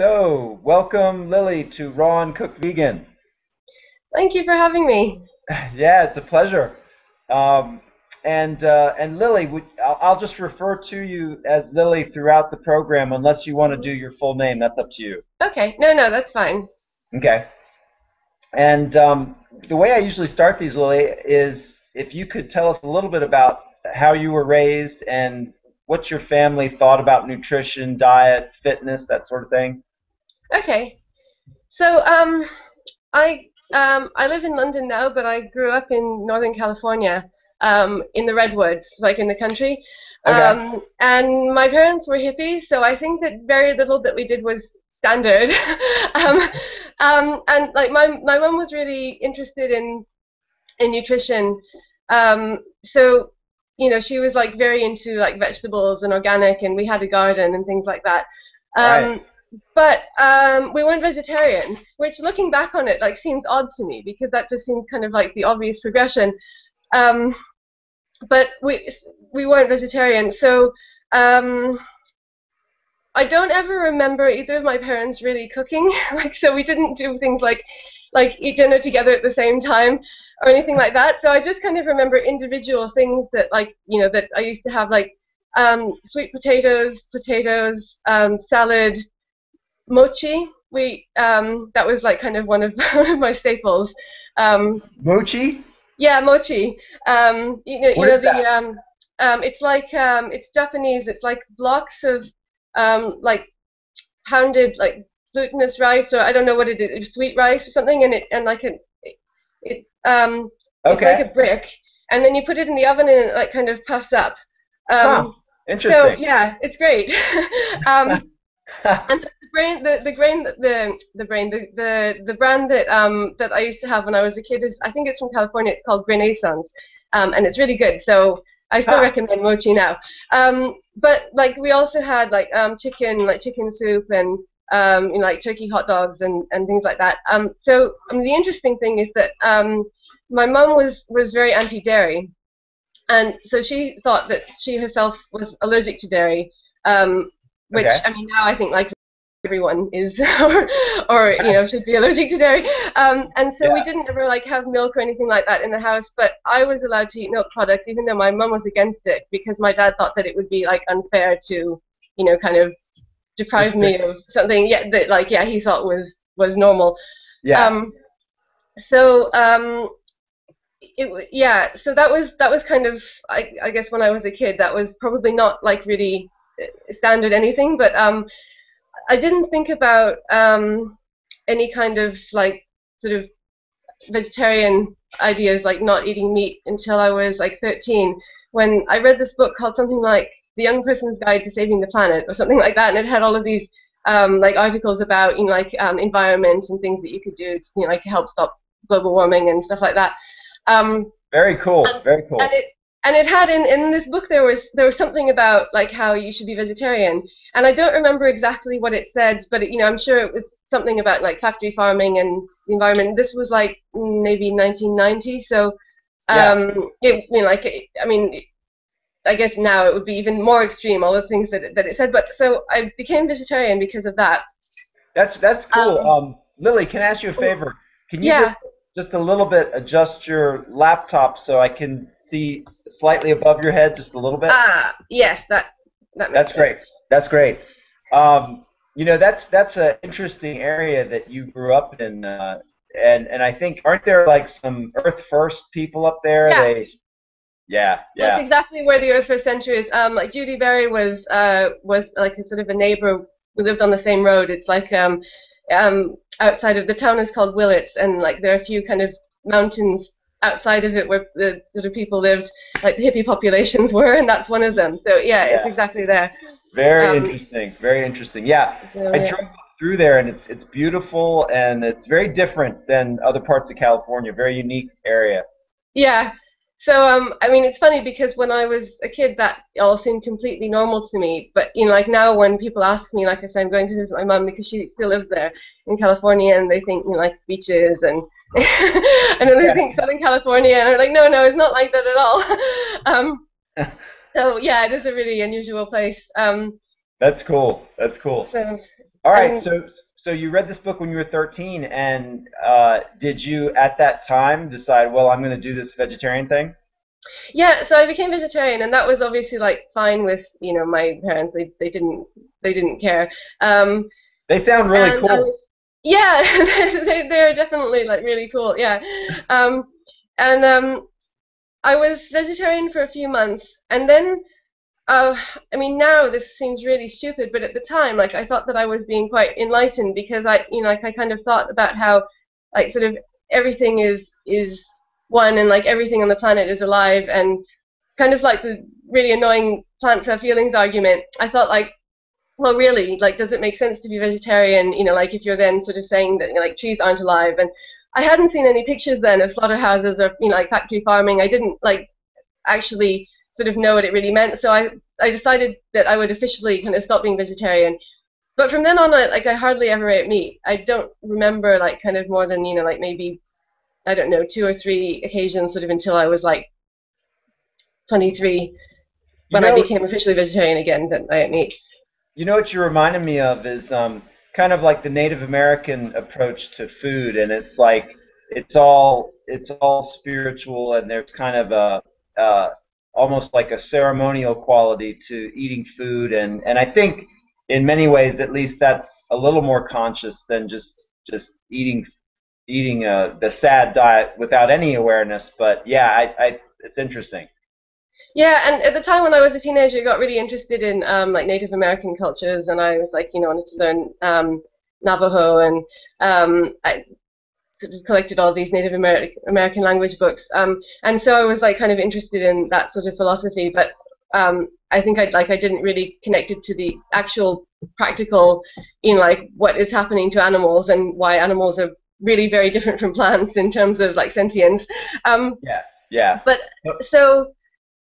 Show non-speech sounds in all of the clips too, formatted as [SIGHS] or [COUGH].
So, welcome Lily to Raw and Cooked Vegan. Thank you for having me. [LAUGHS] Yeah, it's a pleasure. Um, and uh, and Lily, would, I'll, I'll just refer to you as Lily throughout the program, unless you want to do your full name. That's up to you. Okay. No, no, that's fine. Okay. And um, the way I usually start these, Lily, is if you could tell us a little bit about how you were raised and what your family thought about nutrition, diet, fitness, that sort of thing. Okay. So um, I um, I live in London now, but I grew up in Northern California, um, in the redwoods, like in the country. Okay. Um, and my parents were hippies, so I think that very little that we did was standard. [LAUGHS] um, um, and like my my mom was really interested in in nutrition, um, so you know she was like very into like vegetables and organic, and we had a garden and things like that. Um, Right. But um, we weren't vegetarian, which looking back on it like seems odd to me because that just seems kind of like the obvious progression. Um, but we we weren't vegetarian, so um, I don't ever remember either of my parents really cooking. [LAUGHS] like, so we didn't do things like like eat dinner together at the same time or anything like that. So I just kind of remember individual things that like you know that I used to have like um, sweet potatoes, potatoes, um, salad, mochi. We um, that was like kind of one of [LAUGHS] one of my staples. Um, Mochi? yeah, mochi. Um, you know, you know the um, um, it's like um, it's Japanese. It's like blocks of um, like pounded like glutinous rice, or I don't know what it is, sweet rice or something, and it and like it, it, it um, it's like a brick, and then you put it in the oven and it like kind of puffs up. Um, Huh. so yeah, it's great. [LAUGHS] um, [LAUGHS] and brain, the, the grain, the the brain, the, the the brand that um that I used to have when I was a kid is I think it's from California. It's called Grainaissance, um, and it's really good. So I still Ah. recommend mochi now. Um, but like we also had like um chicken, like chicken soup and um you know, like turkey hot dogs and and things like that. Um, so I mean, the interesting thing is that um my mum was was very anti-dairy, and so she thought that she herself was allergic to dairy. Um, which Okay. I mean now I think like everyone is [LAUGHS] or, or you know should be allergic to dairy. Um, and so we didn't ever like have milk or anything like that in the house but I was allowed to eat milk products even though my mum was against it because my dad thought that it would be like unfair to you know kind of deprive me [LAUGHS] of something yeah that like yeah he thought was was normal. Yeah. um, so um, it yeah, so that was that was kind of I, I guess when I was a kid that was probably not like really uh, standard anything, but um, I didn't think about um, any kind of like sort of vegetarian ideas like not eating meat until I was like 13 when I read this book called something like The Young Person's Guide to Saving the Planet or something like that, and it had all of these um, like articles about you know like um, environment and things that you could do to you know like help stop global warming and stuff like that. Um, Very cool. and- Very cool. and it and it had in, in this book there was there was something about like how you should be vegetarian and I don't remember exactly what it said but it, you know I'm sure it was something about like factory farming and the environment this was like maybe 1990 so Yeah. um it you know like it, I mean I guess now it would be even more extreme all the things that it, that it said but so I became vegetarian because of that That's that's cool. Um, Um, Lily, can I ask you a favor? Can you yeah. just, just a little bit adjust your laptop so I can see slightly above your head, just a little bit? ah yes that that That's great. sense. That's great. Um, you know, that's that's an interesting area that you grew up in, uh, and and I think aren't there like some Earth First people up there? Yeah. They, yeah, yeah. That's exactly where the Earth First Century is. Um, like Judi Bari was uh, was like a sort of a neighbor. We lived on the same road. It's like um, um, outside of the town is called Willits, and like there are a few kind of mountains outside of it where the sort of people lived, like the hippie populations [LAUGHS] were, and that's one of them. So yeah, it's exactly there. Very um, interesting. Very interesting. Yeah. So, I yeah. drove through there, and it's it's beautiful, and it's very different than other parts of California. Very unique area. Yeah. So um, I mean, it's funny because when I was a kid, that all seemed completely normal to me. But you know, like now, when people ask me, like I said, I'm going to visit my mum because she still lives there in California, and they think you know, like beaches and [LAUGHS] and then they think Southern California, and I'm like, no, no, it's not like that at all. [LAUGHS] um, [LAUGHS] so yeah, it is a really unusual place. Um, That's cool. That's cool. so All right, And- so so you read this book when you were 13, and uh, did you at that time decide, well, I'm going to do this vegetarian thing? Yeah, so I became vegetarian, and that was obviously like fine with you know my parents. They they didn't they didn't care. Um, They sound really cool. was- yeah, [LAUGHS] they they're definitely like really cool. Yeah, um, and um, I was vegetarian for a few months, and then. Uh, I mean, now this seems really stupid, but at the time, like, I thought that I was being quite enlightened because I, you know, like, I kind of thought about how, like, sort of everything is is one, and like everything on the planet is alive, and kind of like the really annoying plants have feelings argument. I thought like, well, really, like, does it make sense to be vegetarian? You know, like if you're then sort of saying that you know, like trees aren't alive, and I hadn't seen any pictures then of slaughterhouses or you know like factory farming. I didn't like actually sort of know what it really meant, so I I decided that I would officially kind of stop being vegetarian. But from then on, I, like I hardly ever ate meat. I don't remember like kind of more than you know like maybe I don't know two or three occasions sort of until I was like 23 when know- I became officially vegetarian again that I ate meat. You know what you reminded me of is um, kind of like the Native American approach to food, and it's like it's all it's all spiritual, and there's kind of a uh, almost like a ceremonial quality to eating food, and and I think in many ways, at least, that's a little more conscious than just just eating eating uh, the sad diet without any awareness. But yeah, I, I it's interesting. Yeah, and at the time when I was a teenager, I got really interested in um, like Native American cultures, and I was like, you know, wanted to learn um, Navajo, and um, I sort of collected all these Native Ameri- American language books, um, and so I was like kind of interested in that sort of philosophy, but um, I think I like I didn't really connect it to the actual practical, know, like what is happening to animals and why animals are really very different from plants in terms of like sentience. Um, Yeah, yeah. but so,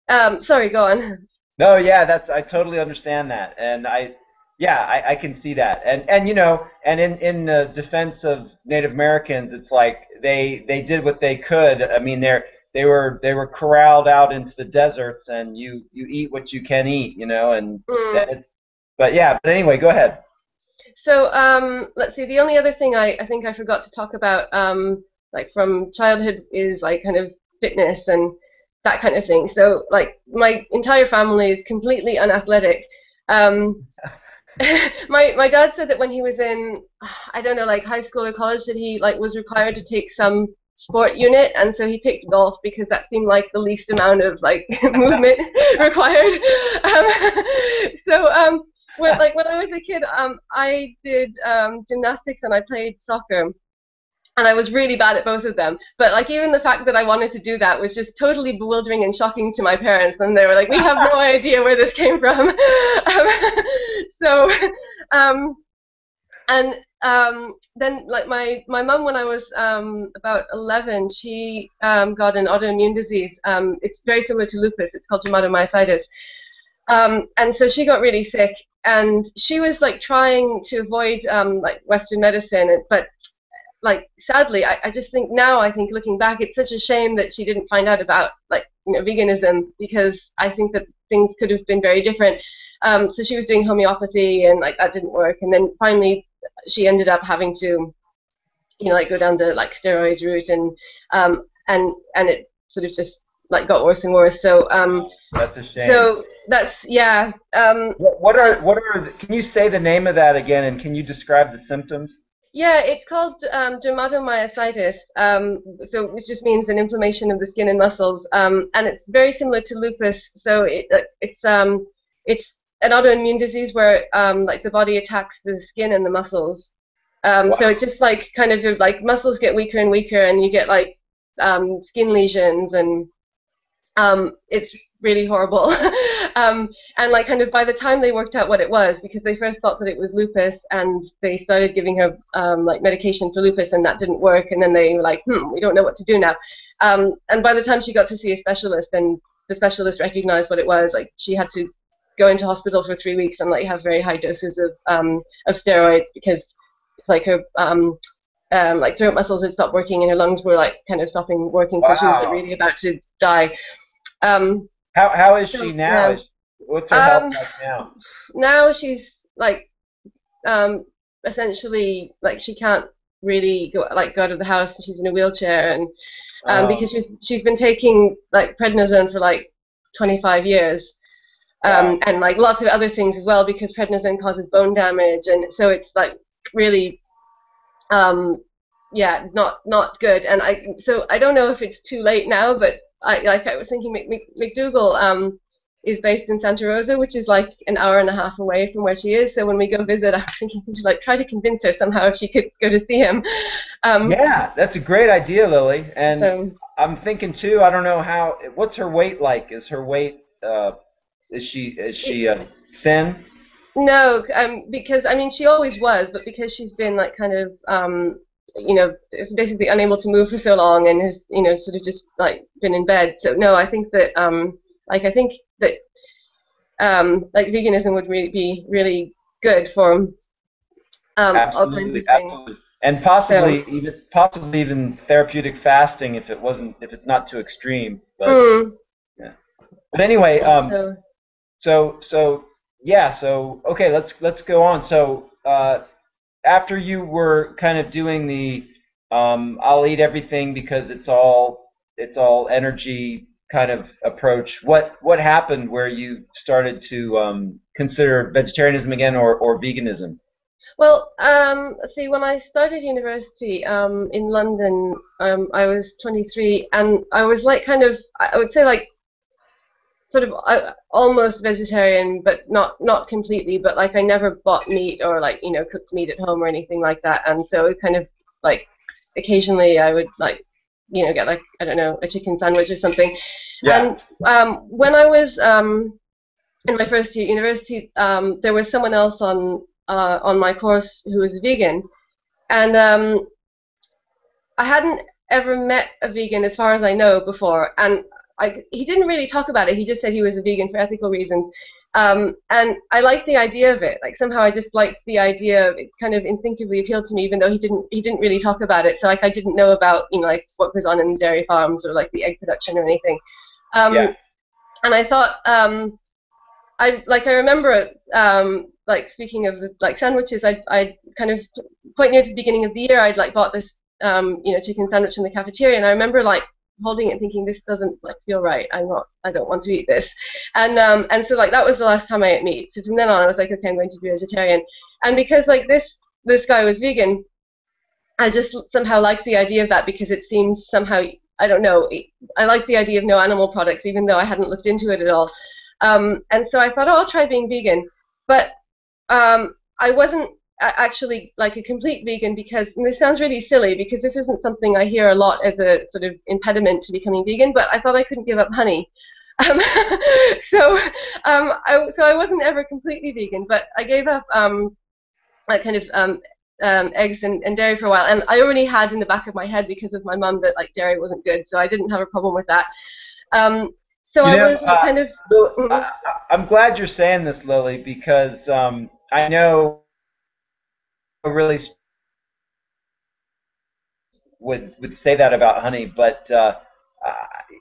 um, sorry, go on. No, yeah, that's I totally understand that, and I, yeah, I, I can see that, and and you know, and in in the defense of Native Americans, it's like they they did what they could. I mean, they're they were they were corralled out into the deserts, and you you eat what you can eat, you know, and Mm. but yeah, but anyway, go ahead. So um, let's see. The only other thing I, I think I forgot to talk about, um, like from childhood, is like kind of fitness and that kind of thing. So like my entire family is completely unathletic. Um, [LAUGHS] my my dad said that when he was in I don't know like high school or college that he like was required to take some sport unit and so he picked golf because that seemed like the least amount of like [LAUGHS] movement [LAUGHS] required. Um, so um, when like when I was a kid, um, I did um, gymnastics and I played soccer. And I was really bad at both of them. But like even the fact that I wanted to do that was just totally bewildering and shocking to my parents. And they were like, "We have no [LAUGHS] idea where this came from." [LAUGHS] um, so, um, and um, then like my my mum when I was um, about 11, she um, got an autoimmune disease. Um, it's very similar to lupus. It's called dermatomyositis. Um, and so she got really sick, and she was like trying to avoid um, like Western medicine, but like sadly, I, I just think now I think looking back, it's such a shame that she didn't find out about like you know veganism because I think that things could have been very different. Um, so she was doing homeopathy, and like that didn't work, and then finally she ended up having to, you know, like go down the like steroids route, and um, and and it sort of just like got worse and worse. So um, That's a shame. so that's yeah. Um, what, what are what are the, can you say the name of that again, and can you describe the symptoms? Yeah, it's called um, dermatomyositis. Um, so which just means an inflammation of the skin and muscles. Um, and it's very similar to lupus. So it, uh, it's um, it's an autoimmune disease where um, like the body attacks the skin and the muscles. Um, So Wow. it just like kind of like muscles get weaker and weaker, and you get like um, skin lesions, and um, it's really horrible. [LAUGHS] um, and like kind of by the time they worked out what it was, because they first thought that it was lupus, and they started giving her um, like medication for lupus, and that didn't work. And then they were like, hmm, we don't know what to do now. Um, and by the time she got to see a specialist, and the specialist recognized what it was, like she had to go into hospital for three weeks and like have very high doses of um, of steroids because it's like her um, um, like throat muscles had stopped working and her lungs were like kind of stopping working, so she was Wow. really about to die. Um, How how is she now? Is, what's her health Um, like now? now she's like um, essentially like she can't really go like go out of the house and she's in a wheelchair and um, Oh. because she's she's been taking like prednisone for like 25 years um, Wow. and like lots of other things as well because prednisone causes bone damage and so it's like really um, yeah not not good and I so I don't know if it's too late now but I like I was thinking Mc, Mc, McDougall um, is based in Santa Rosa which is like an hour and a half away from where she is so when we go visit I was thinking to like try to convince her somehow if she could go to see him um, Yeah, that's a great idea, Lily. And so I'm thinking too. I don't know how. What's her weight like? Is her weight? Uh, is she is she uh, thin? No, um, because I mean she always was, but because she's been like kind of um, you know, is basically unable to move for so long and has you know sort of just like been in bed. So no, I think that um, like I think that um, like veganism would really be really good for um, all kinds absolutely, of things. absolutely. And possibly even possibly even therapeutic fasting if it wasn't if it's not too extreme. But Mm, but anyway, um, so So so yeah, so okay, let's let's go on. So uh, after you were kind of doing the um, I'll eat everything because it's all it's all energy kind of approach. What what happened where you started to um, consider vegetarianism again or, or veganism? Well, um, see, when I started university um, in London, um, I was 23, and I was like kind of, I I would say like, sort of uh, almost vegetarian, but not not completely. But like, I never bought meat or like you know cooked meat at home or anything like that. And so it kind of like, occasionally I would like, you know, get like I don't know a chicken sandwich or something. Yeah. And um, when I was um, in my first year at university, um, there was someone else on uh, on my course who was vegan, and um, I hadn't ever met a vegan as far as I know before, and I, he didn't really talk about it. He just said he was a vegan for ethical reasons, um, and I liked the idea of it. Like somehow I just liked the idea. It kind of instinctively appealed to me, even though he didn't he didn't really talk about it. So like I didn't know about you know like what goes on in dairy farms or like the egg production or anything. Um, Yeah. And I thought, um, I like I remember um, like speaking of the, like sandwiches, I I kind of quite near to the beginning of the year, I'd like bought this um, you know chicken sandwich in the cafeteria, and I remember like holding it thinking this doesn't like feel right. I'm not. I don't want to eat this. And um, and so like that was the last time I ate meat. So from then on, I was like, okay, I'm going to be vegetarian. And because like this this guy was vegan, I just somehow liked the idea of that because it seems somehow I don't know. I like the idea of no animal products, even though I hadn't looked into it at all. Um, and so I thought, oh, I'll try being vegan. But um, I wasn't actually like a complete vegan because and this sounds really silly because this isn't something I hear a lot as a sort of impediment to becoming vegan. But I thought I couldn't give up honey. Um, [LAUGHS] so um, I, so I wasn't ever completely vegan, but I gave up um, like kind of um, um, eggs and, and dairy for a while, and I already had in the back of my head because of my mum that like dairy wasn't good, so I didn't have a problem with that. Um, so You I know, was uh, kind of Mhm. I, I- I'm glad you're saying this, Lily, because um, I know really would would say that about honey, but uh, uh,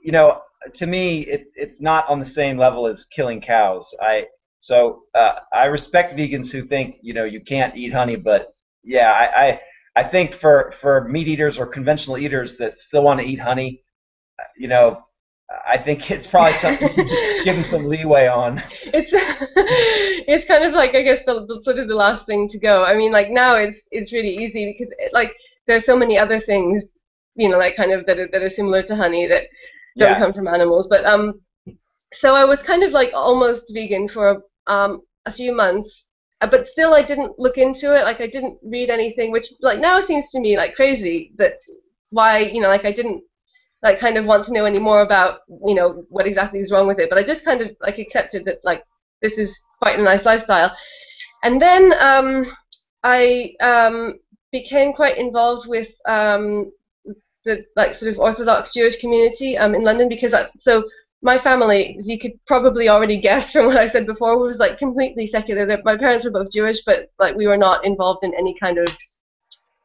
you know, to me, it, it's not on the same level as killing cows. I so uh, I respect vegans who think you know you can't eat honey, but yeah, I, I I think for for meat eaters or conventional eaters that still want to eat honey, uh, you know, I think it's probably something should [LAUGHS] give them some leeway on. it's [LAUGHS] it's kind of like I guess the, the sort of the last thing to go. I mean, like now it's it's really easy because it, like there's so many other things, you know, like kind of that are, that are similar to honey that don't Yeah. come from animals. But um, so I was kind of like almost vegan for um a few months, uh, but still I didn't look into it. Like I didn't read anything, which like now seems to me like crazy that why you know like I didn't like kind of want to know any more about you know what exactly is wrong with it. But I just kind of like accepted that like this is quite a nice lifestyle. And then um, I um, became quite involved with um, the like sort of Orthodox Jewish community um, in London because I, so my family, as you could probably already guess from what I said before, was like completely secular. My parents were both Jewish, but like we were not involved in any kind of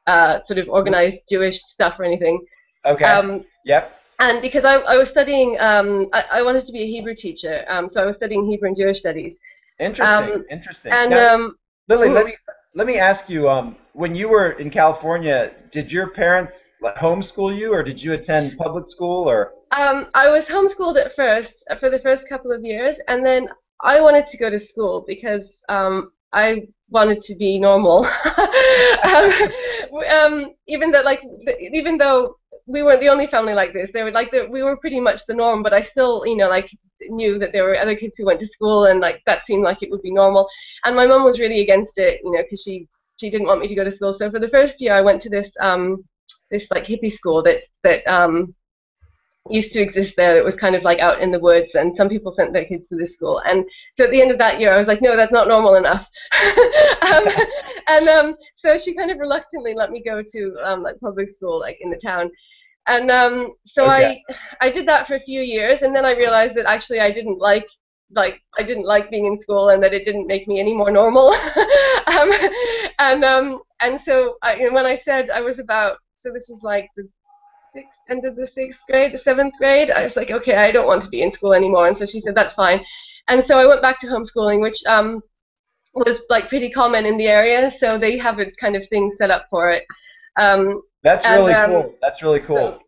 uh, sort of organized Jewish stuff or anything. Okay. Um, yep. and because I, I was studying, um, I, I wanted to be a Hebrew teacher, um, so I was studying Hebrew and Jewish studies. Interesting. um, interesting. And Now, um, Lily, let me let me ask you, um, when you were in California, did your parents homeschool you, or did you attend public school, or? Um, I was homeschooled at first for the first couple of years, and then I wanted to go to school because um, I wanted to be normal. [LAUGHS] um, um, even though, like, even though we weren't the only family like this, they were like, the, we were pretty much the norm. But I still, you know, like, knew that there were other kids who went to school, and like that seemed like it would be normal. And my mom was really against it, you know, because she she didn't want me to go to school. So for the first year, I went to this um, this like hippie school that that um, used to exist there that was kind of like out in the woods and some people sent their kids to this school. And so at the end of that year I was like no that's not normal enough. [LAUGHS] Um, [LAUGHS] and um, so she kind of reluctantly let me go to um, like public school like in the town. And um, so okay. I I did that for a few years and then I realized that actually I didn't like like I didn't like being in school and that it didn't make me any more normal. [LAUGHS] Um, and um, and so I, you know, when I said I was about so this was like the sixth, end of the sixth grade, the seventh grade. I was like, okay, I don't want to be in school anymore. And so she said, that's fine. And so I went back to homeschooling, which um, was like pretty common in the area. So they have a kind of thing set up for it. Um, that's and, really um, cool. That's really cool. So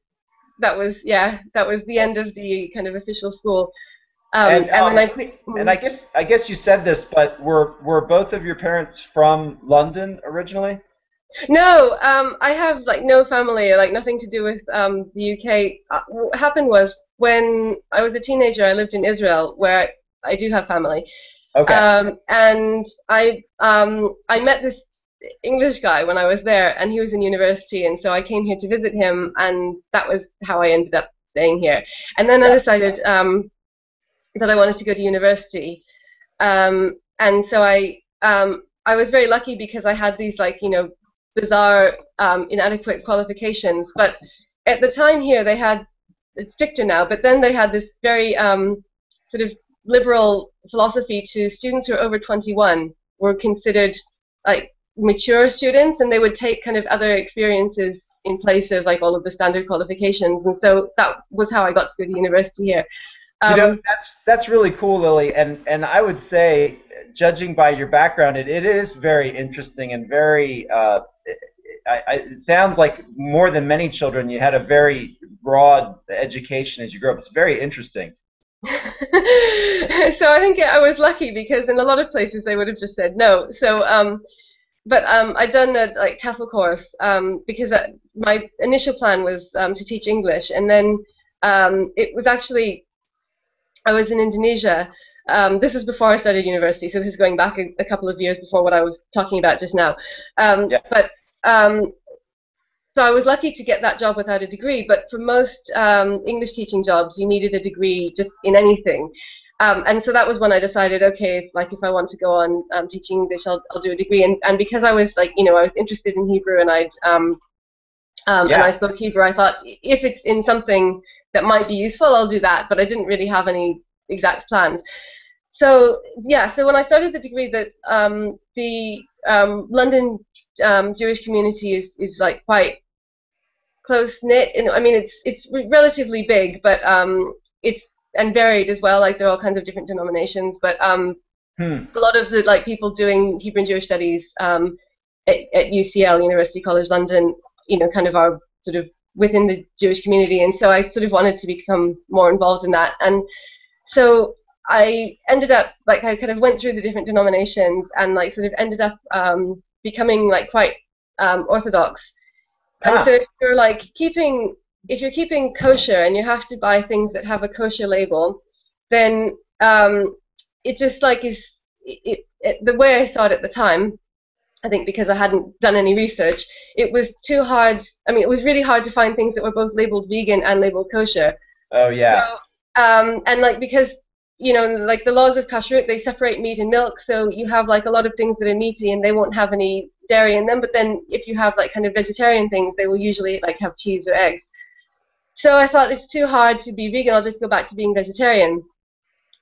that was yeah, that was the end of the kind of official school. Um, and, and, I, mm-hmm. and I guess I guess you said this, but were were both of your parents from London originally? No, um, I have like no family, like nothing to do with um, the UK. Uh, what happened was when I was a teenager, I lived in Israel, where I do have family. Okay. Um, and I um, I met this English guy when I was there, and he was in university, and so I came here to visit him, and that was how I ended up staying here. And then I decided um, that I wanted to go to university, um, and so I um, I was very lucky because I had these like you know bizarre, um, inadequate qualifications. But at the time here, they had it's stricter now. But then they had this very um, sort of liberal philosophy to students who are over 21 were considered like mature students, and they would take kind of other experiences in place of like all of the standard qualifications. And so that was how I got to go to university here. Um, you know, that's that's really cool, Lily. And and I would say, judging by your background, it, it is very interesting and very uh, I, I, it sounds like more than many children, you had a very broad education as you grew up. It's very interesting. [LAUGHS] so I think I was lucky because in a lot of places they would have just said no. So, um, but um, I'd done a like TEFL course um, because I, my initial plan was um, to teach English, and then um, it was actually I was in Indonesia. Um, this is before I started university, so this is going back a, a, couple of years before what I was talking about just now. Um, yeah. But um, so I was lucky to get that job without a degree, but for most um, English teaching jobs, you needed a degree just in anything. Um, and so that was when I decided, okay, if, like if I want to go on um, teaching English, I'll, I'll do a degree. And, and because I was like, you know, I was interested in Hebrew and I'd um, um, yeah. and I spoke Hebrew, I thought if it's in something that might be useful, I'll do that. But I didn't really have any exact plans. So yeah, so when I started the degree, that um, the um, London um, Jewish community is, is like quite close knit, and I mean it's it's relatively big, but um, it's and varied as well. Like there are all kinds of different denominations, but um, hmm. a lot of the like people doing Hebrew and Jewish studies um, at, at UCL, University College London, you know, kind of are sort of within the Jewish community, and so I sort of wanted to become more involved in that, and so I ended up like I kind of went through the different denominations and like sort of ended up um, becoming like quite um, orthodox. And ah. so if you're like keeping if you're keeping kosher and you have to buy things that have a kosher label, then um, it just like is it, it, the way I saw it at the time. I think because I hadn't done any research, it was too hard. I mean, it was really hard to find things that were both labeled vegan and labeled kosher. Oh yeah. So, um, and like because you know, like the laws of kashrut, they separate meat and milk, so you have like a lot of things that are meaty and they won't have any dairy in them. But then if you have like kind of vegetarian things, they will usually like have cheese or eggs. So I thought it's too hard to be vegan. I'll just go back to being vegetarian,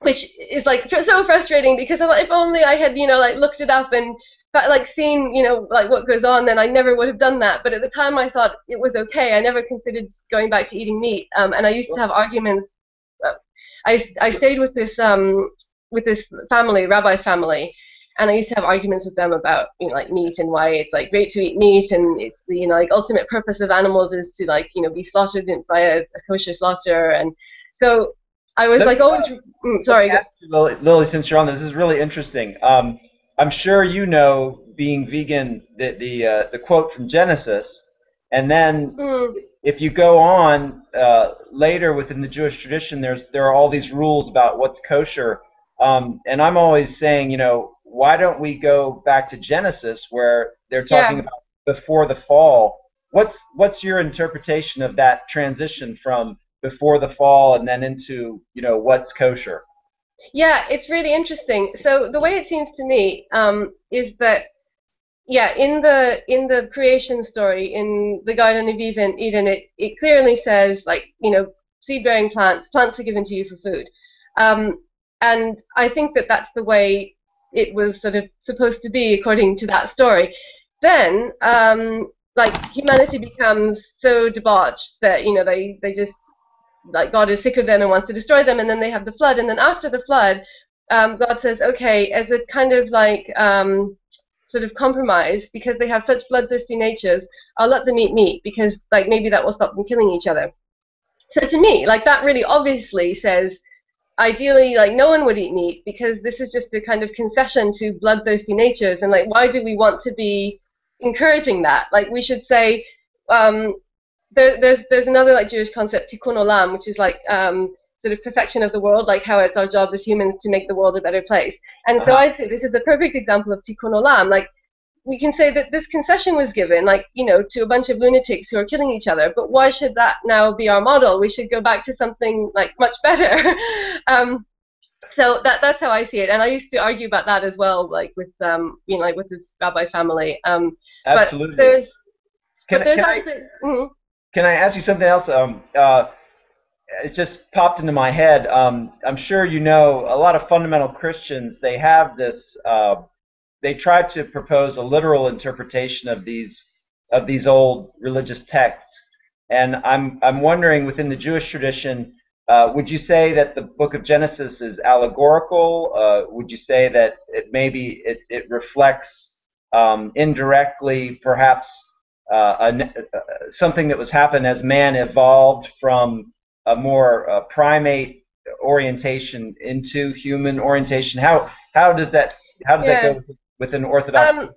which is like so frustrating because I thought if only I had you know like looked it up and like seeing you know like what goes on, then I never would have done that. But at the time I thought it was okay. I never considered going back to eating meat, um, and I used to have arguments I, I stayed with this um, with this family, rabbi's family, and I used to have arguments with them about you know like meat and why it's like great to eat meat and it's the you know like ultimate purpose of animals is to like you know be slaughtered by a, a kosher slaughter and so I was Let like always mm, sorry Lily, Lily, since you're on this, this is really interesting. Um, I'm sure you know, being vegan, the the uh, the quote from Genesis, and then mm, if you go on uh, later within the Jewish tradition, there's there are all these rules about what's kosher, um, and I'm always saying, you know, why don't we go back to Genesis where they're talking Yeah. about before the fall? What's what's your interpretation of that transition from before the fall and then into you know what's kosher? Yeah, it's really interesting. So the way it seems to me um, is that, yeah, in the in the creation story in the Garden of Eden, Eden, it it clearly says like you know seed-bearing plants, plants are given to you for food, um, and I think that that's the way it was sort of supposed to be according to that story. Then, um, like humanity becomes so debauched that you know they they just like God is sick of them and wants to destroy them, and then they have the flood, and then after the flood, um, God says, okay, as a kind of like um, sort of compromise, because they have such bloodthirsty natures, I'll let them eat meat because like maybe that will stop them killing each other. So to me, like that really obviously says, ideally, like no one would eat meat because this is just a kind of concession to bloodthirsty natures, and like why do we want to be encouraging that? Like we should say. Um, there, there's there's another like Jewish concept tikkun olam, which is like um, sort of perfection of the world, like how it's our job as humans to make the world a better place. And so Uh-huh. I'd say this is a perfect example of tikkun olam. Like we can say that this concession was given, like you know, to a bunch of lunatics who are killing each other. But why should that now be our model? We should go back to something like much better. [LAUGHS] um, so that that's how I see it. And I used to argue about that as well, like with um, you know, like with this rabbi's family. Um, Absolutely. But there's Can, but there's can I, actually. mhm. Can I ask you something else? Um, uh, it just popped into my head. Um, I'm sure you know a lot of fundamental Christians. They have this. Uh, they try to propose a literal interpretation of these of these old religious texts, and I'm I'm wondering within the Jewish tradition, uh, would you say that the Book of Genesis is allegorical? Uh, would you say that it maybe it, it reflects um, indirectly, perhaps uh, an, uh, something that was happened as man evolved from a more uh, primate orientation into human orientation. How how does that how does Yeah. that go within Orthodox? Um,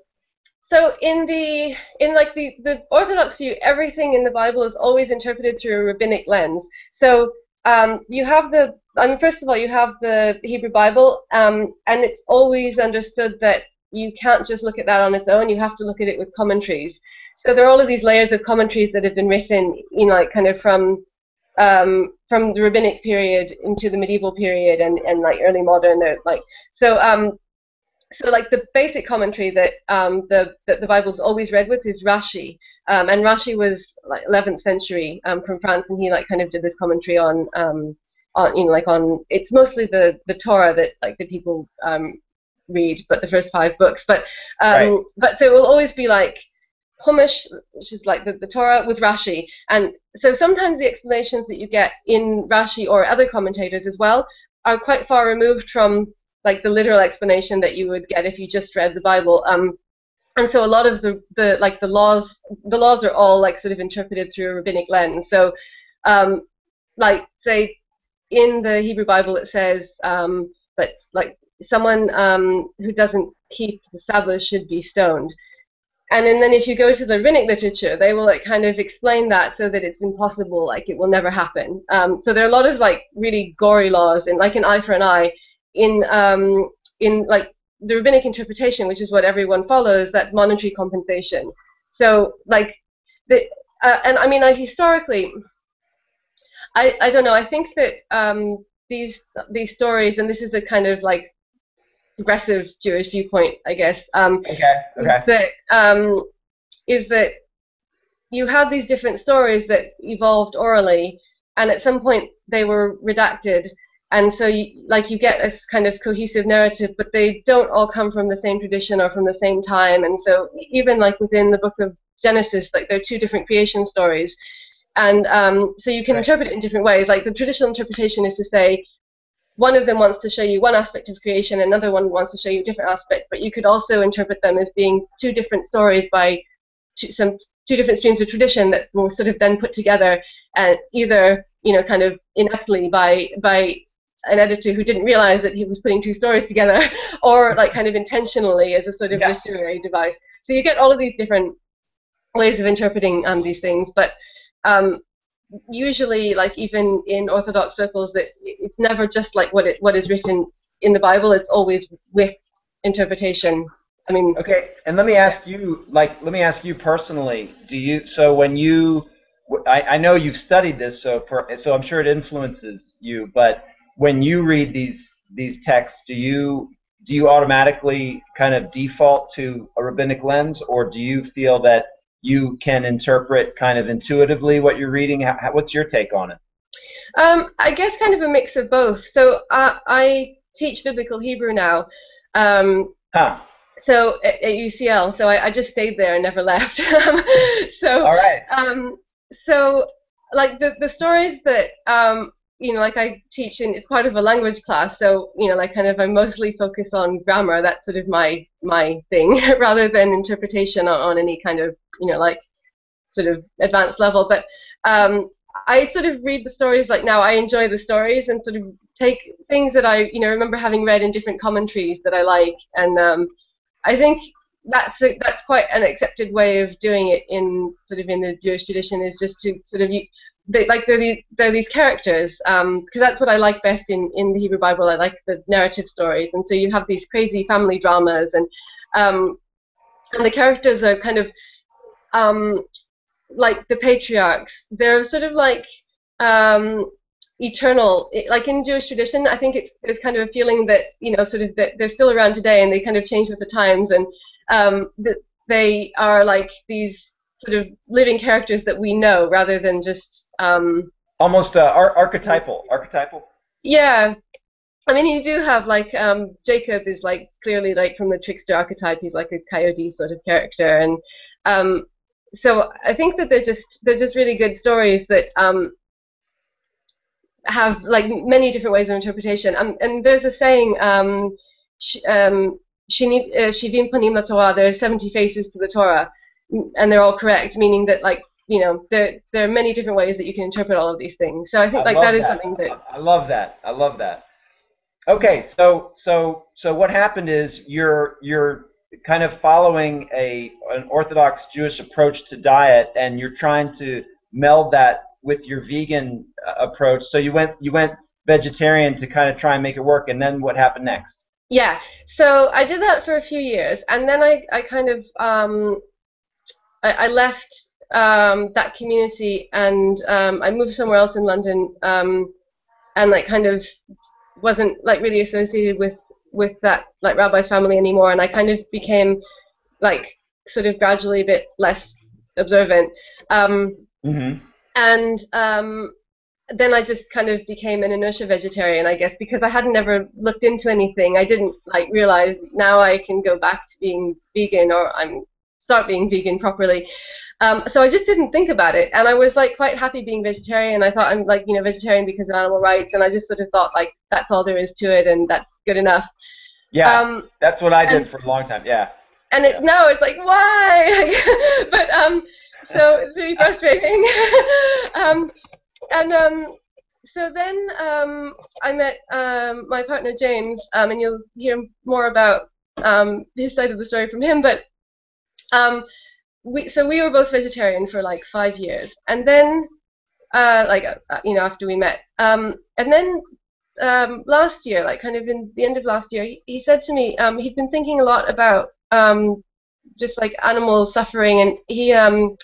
so in the in like the the Orthodox view, everything in the Bible is always interpreted through a rabbinic lens. So um, you have the I mean, first of all, you have the Hebrew Bible, um, and it's always understood that you can't just look at that on its own. You have to look at it with commentaries. So there are all of these layers of commentaries that have been written, you know, like kind of from um, from the rabbinic period into the medieval period and, and like early modern. They're like so. Um, so like the basic commentary that um, the that the Bible's always read with is Rashi, um, and Rashi was like 11th century um, from France, and he like kind of did this commentary on um, on you know like on it's mostly the the Torah that like the people um, read, but the first five books, but um, Right. but there will always be like Chumash, which is like the, the Torah with Rashi, and so sometimes the explanations that you get in Rashi or other commentators as well are quite far removed from like the literal explanation that you would get if you just read the Bible. Um, and so a lot of the, the like the laws the laws are all like sort of interpreted through a rabbinic lens. So um, like say in the Hebrew Bible it says um, that like someone um, who doesn't keep the Sabbath should be stoned. And then, then if you go to the rabbinic literature, they will like kind of explain that so that it's impossible, like it will never happen. Um, so there are a lot of like really gory laws, and like an eye for an eye, in um, in like the rabbinic interpretation, which is what everyone follows. That's monetary compensation. So like the uh, and I mean, I historically, I I don't know. I think that um, these these stories, and this is a kind of like progressive Jewish viewpoint, I guess. Um, okay, okay, that um, is that you had these different stories that evolved orally, and at some point they were redacted, and so you, like you get a kind of cohesive narrative, but they don't all come from the same tradition or from the same time, and so even like within the book of Genesis, like there are two different creation stories, and um, so you can Right. interpret it in different ways. Like the traditional interpretation is to say one of them wants to show you one aspect of creation, another one wants to show you a different aspect, but you could also interpret them as being two different stories by two, some two different streams of tradition that were sort of then put together and either you know kind of ineptly by by an editor who didn't realize that he was putting two stories together [LAUGHS] or like kind of intentionally as a sort of yeah. literary device so you get all of these different ways of interpreting um, these things but um, usually like even in orthodox circles that it's never just like what it what is written in the bible it's always with interpretation. I mean okay and let me ask you like let me ask you personally do you so when you I, I know you've studied this so for, so i'm sure it influences you but when you read these these texts do you do you automatically kind of default to a rabbinic lens or do you feel that you can interpret kind of intuitively what you're reading? How, what's your take on it? Um, I guess kind of a mix of both. So uh, I teach biblical Hebrew now. Um, huh. So at, at UCL, so I, I, just stayed there and never [LAUGHS] left. so all right. Um, so like the the stories that um, you know, like I teach in it's part of a language class, so you know, like kind of I mostly focus on grammar. That's sort of my my thing, [LAUGHS] rather than interpretation on, on, any kind of you know like sort of advanced level. But um, I sort of read the stories like now. I enjoy the stories and sort of take things that I you know remember having read in different commentaries that I like, and um, I think that's a, that's quite an accepted way of doing it in sort of in the Jewish tradition is just to sort of you, they, like they're these, they're these characters because um, that's what I like best in, in the Hebrew Bible. I like the narrative stories, and so you have these crazy family dramas, and um, and the characters are kind of um, like the patriarchs. They're sort of like um, eternal. Like in Jewish tradition, I think it's there's kind of a feeling that you know sort of that they're still around today, and they kind of change with the times, and um, that they are like these sort of living characters that we know rather than just um, almost uh, ar- archetypal archetypal. Yeah. I mean you do have like um, jacob is like clearly like from the trickster archetype. He's like a coyote sort of character. And um, so i think that they're just they're just really good stories that um, have like many different ways of interpretation. Um, and there's a saying um, sh- um, uh, Shivim Panim La Torah, there are 70 faces to the Torah and they're all correct, meaning that like you know there there are many different ways that you can interpret all of these things. So I think I like that, that is something that I love that. I love that. Okay, so so so what happened is you're you're kind of following a an orthodox Jewish approach to diet, and you're trying to meld that with your vegan uh, approach. So you went you went vegetarian to kind of try and make it work, and then what happened next? Yeah, so I did that for a few years, and then I I kind of um, I, I left um, that community and um, I moved somewhere else in London um, and like kind of wasn't like really associated with with that like rabbi's family anymore and I kind of became like sort of gradually a bit less observant um, mm-hmm. and um, then I just kind of became an inertia vegetarian, I guess, because I hadn't ever looked into anything. I didn't like realize now I can go back to being vegan, or I'm start being vegan properly. Um, so I just didn't think about it, and I was like quite happy being vegetarian. I thought I'm like you know vegetarian because of animal rights, and I just sort of thought like that's all there is to it, and that's good enough. Yeah, um, that's what I did and, for a long time. Yeah. And it, yeah. now it's like why? [LAUGHS] but um, so [LAUGHS] it's really frustrating. [LAUGHS] um, and um, so then um, I met um, my partner James, um, and you'll hear more about um, his side of the story from him. But um, we so we were both vegetarian for like five years, and then uh, like uh, you know after we met, um, and then um, last year, like kind of in the end of last year, he, he said to me um, he'd been thinking a lot about um, just like animal suffering, and he um,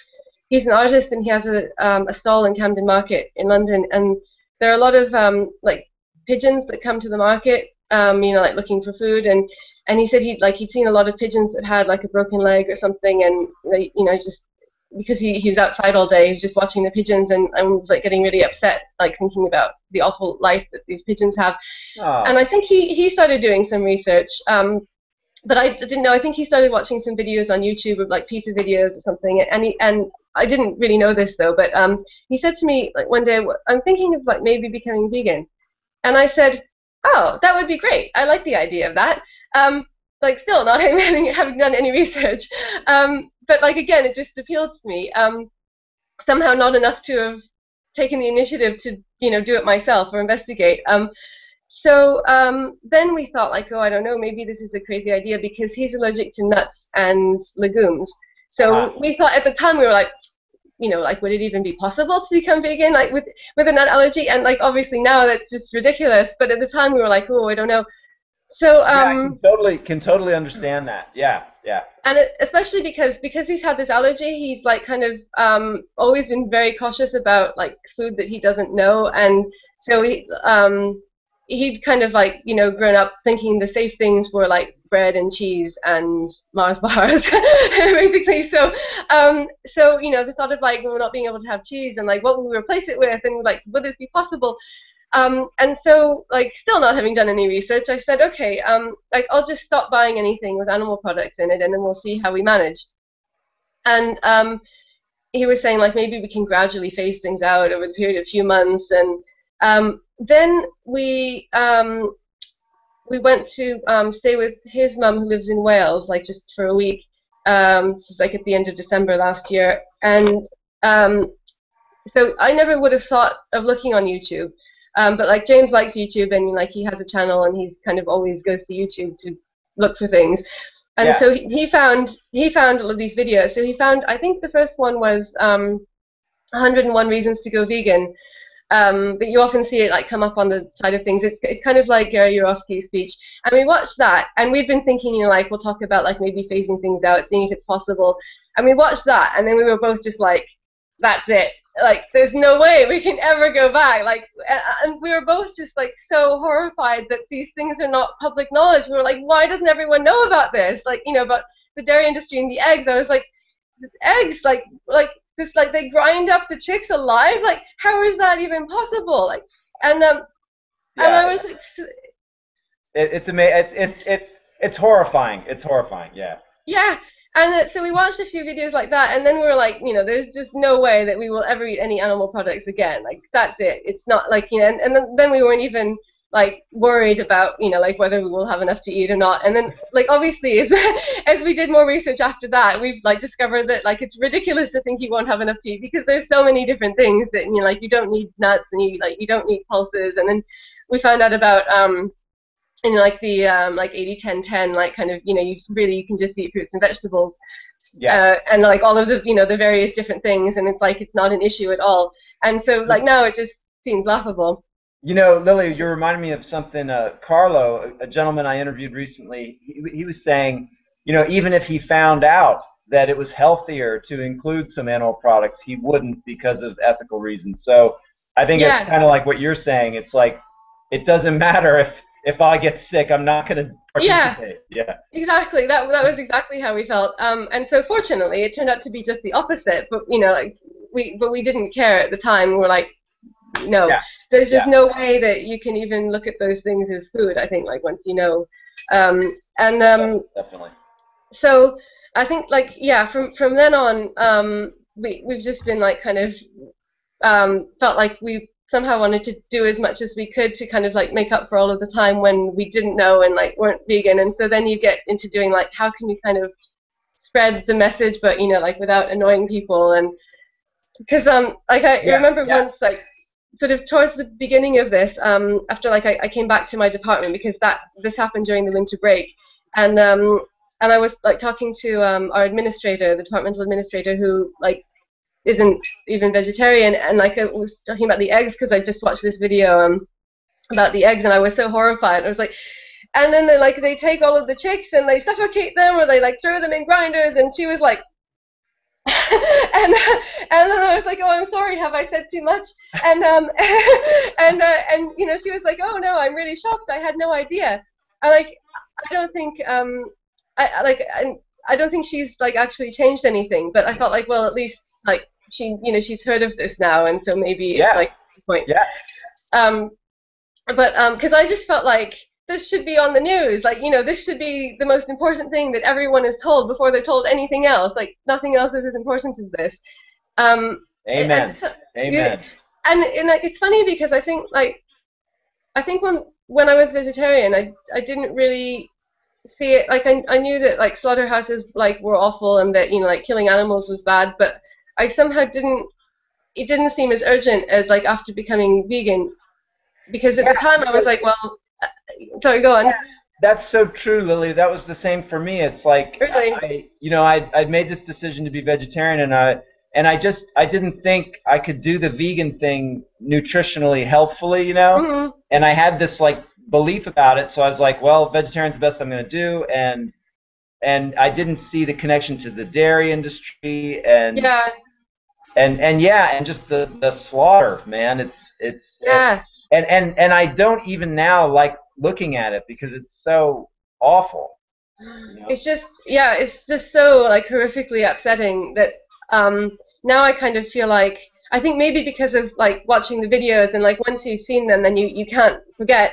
he's an artist and he has a um, a stall in Camden Market in London, and there are a lot of um, like pigeons that come to the market, um, you know, like looking for food, and and he said he'd like he'd seen a lot of pigeons that had like a broken leg or something, and they, you know, just because he, he was outside all day, he was just watching the pigeons and, and was like getting really upset, like thinking about the awful life that these pigeons have. Aww. And I think he, he started doing some research, um, but I didn't know. I think he started watching some videos on YouTube of like PETA videos or something, and he and I didn't really know this though, but um, he said to me like one day, I'm thinking of like maybe becoming vegan, and I said, oh, that would be great. I like the idea of that. Um, like still not [LAUGHS] having, having done any research. Um, but like again, it just appealed to me. Um, somehow not enough to have taken the initiative to you know do it myself or investigate. Um, so um, then we thought like, oh, I don't know, maybe this is a crazy idea because he's allergic to nuts and legumes. So uh-huh. we thought at the time we were like, you know, like would it even be possible to become vegan like with with a nut allergy? And like obviously now that's just ridiculous. But at the time we were like, oh, I don't know. So um, yeah, I can totally can totally understand that. Yeah, yeah. And it, especially because because he's had this allergy, he's like kind of um, always been very cautious about like food that he doesn't know, and so he um, he'd kind of like you know grown up thinking the safe things were like bread and cheese and Mars [LAUGHS] bars, basically. So, um, so you know, the thought of like we're not being able to have cheese and like what will we replace it with, and like would this be possible? Um, and so, like, still not having done any research, I said, okay, um, like I'll just stop buying anything with animal products in it, and then we'll see how we manage. And um, he was saying like maybe we can gradually phase things out over the period of a few months, and um, then we um, we went to um, stay with his mum who lives in Wales, like just for a week. Um, this was like at the end of December last year, and so I never would have thought of looking on YouTube. Um, but like James likes YouTube, and like he has a channel, and he's kind of always goes to YouTube to look for things. And yeah. so he, he found he found all of these videos. So he found I think the first one was um, 101 Reasons to Go Vegan, um, but you often see it like come up on the side of things. It's it's kind of like Gary Yourofsky's speech, and we watched that, and we'd been thinking, you know, like we'll talk about like maybe phasing things out, seeing if it's possible, and we watched that, and then we were both just like, that's it, like there's no way we can ever go back, like, and we were both just like so horrified that these things are not public knowledge. We were like, why doesn't everyone know about this? Like, you know, about the dairy industry and the eggs. I was like, eggs, like, like this like they grind up the chicks alive. Like how is that even possible? Like and um yeah. and I was like. It, it's amazing. It's it's it's it's horrifying. It's horrifying. Yeah. Yeah. And so we watched a few videos like that, and then we were like, you know, there's just no way that we will ever eat any animal products again. Like that's it. It's not like you know, and, and then, then we weren't even like worried about you know like whether we will have enough to eat or not and then like obviously as, [LAUGHS] as we did more research after that we've like discovered that like it's ridiculous to think you won't have enough to eat because there's so many different things that you know like you don't need nuts and you like you don't need pulses and then we found out about um know like the um like 80 10 10 like kind of you know you really you can just eat fruits and vegetables yeah. Uh, and like all of the you know the various different things and it's like it's not an issue at all and so like now it just seems laughable you know, Lily, you're reminding me of something. Uh, Carlo, a, a gentleman I interviewed recently, he, he was saying, you know, even if he found out that it was healthier to include some animal products, he wouldn't because of ethical reasons. So I think yeah. it's kind of like what you're saying. It's like it doesn't [LAUGHS] matter if if I get sick, I'm not going to participate. Yeah. yeah. Exactly. That that was exactly how we felt. Um, and so fortunately, it turned out to be just the opposite. But you know, like we but we didn't care at the time. We were like, no. Yeah. There's just yeah. no way that you can even look at those things as food. I think like once you know, um, and um, definitely. So I think like yeah, from from then on, um, we we've just been like kind of um, felt like we somehow wanted to do as much as we could to kind of like make up for all of the time when we didn't know and like weren't vegan. And so then you get into doing like how can you kind of spread the message but you know like without annoying people? And because um like I yeah, remember yeah. once like sort of towards the beginning of this, um, after like I, I, came back to my department because that this happened during the winter break, and um, and I was like talking to um, our administrator, the departmental administrator, who like isn't even vegetarian, and like I was talking about the eggs because I just watched this video um, about the eggs, and I was so horrified. I was like. And then they like they take all of the chicks and they suffocate them or they like throw them in grinders and she was like [LAUGHS] and and then I was like, oh, I'm sorry, have I said too much? And um [LAUGHS] and uh, and you know she was like, oh no, I'm really shocked. I had no idea. I like I don't think um I like I don't think she's like actually changed anything. But I felt like well at least like she you know she's heard of this now and so maybe yeah. it's like point. Yeah. Um, but um, because I just felt like this should be on the news. Like, you know, this should be the most important thing that everyone is told before they're told anything else. Like, nothing else is as important as this. Um, Amen. And so, Amen. And, and like, it's funny because I think like, I think when when I was vegetarian, I I didn't really see it like I I knew that like slaughterhouses like were awful and that you know like killing animals was bad, but I somehow didn't it didn't seem as urgent as like after becoming vegan because at yeah, the time I was like, well, uh, sorry, go on. Yeah, that's so true, Lily. That was the same for me. It's like really? I, you know, I I'd made this decision to be vegetarian, and I and I just I didn't think I could do the vegan thing nutritionally healthfully, you know. Mm-hmm. And I had this like belief about it, so I was like, well, vegetarian's the best I'm going to do, and and I didn't see the connection to the dairy industry and yeah. And and yeah, and just the the slaughter, man. It's it's yeah. and and and I don't even now like looking at it because it's so awful. You know? It's just yeah, it's just so like horrifically upsetting that um, now I kind of feel like I think maybe because of like watching the videos and like once you've seen them, then you you can't forget.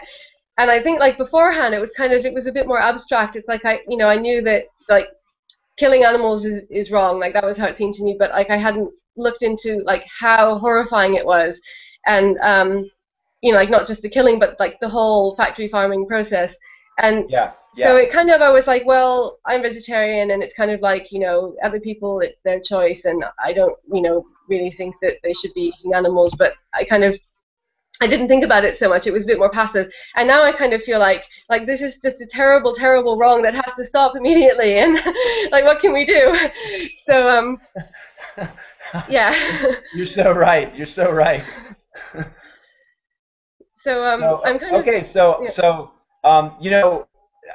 And I think like beforehand, it was kind of it was a bit more abstract. It's like I you know I knew that like killing animals is is wrong. Like that was how it seemed to me, but like I hadn't looked into like how horrifying it was, and um, you know like not just the killing, but like the whole factory farming process. And yeah. yeah. So it kind of I was like, well, I'm vegetarian, and it's kind of like you know other people, it's their choice, and I don't you know really think that they should be eating animals, but I kind of I didn't think about it so much. It was a bit more passive, and now I kind of feel like like this is just a terrible, terrible wrong that has to stop immediately, and [LAUGHS] like what can we do? [LAUGHS] So um, [LAUGHS] yeah. You're so right. You're so right. so um, so, I'm kind of okay. So yeah. so um, you know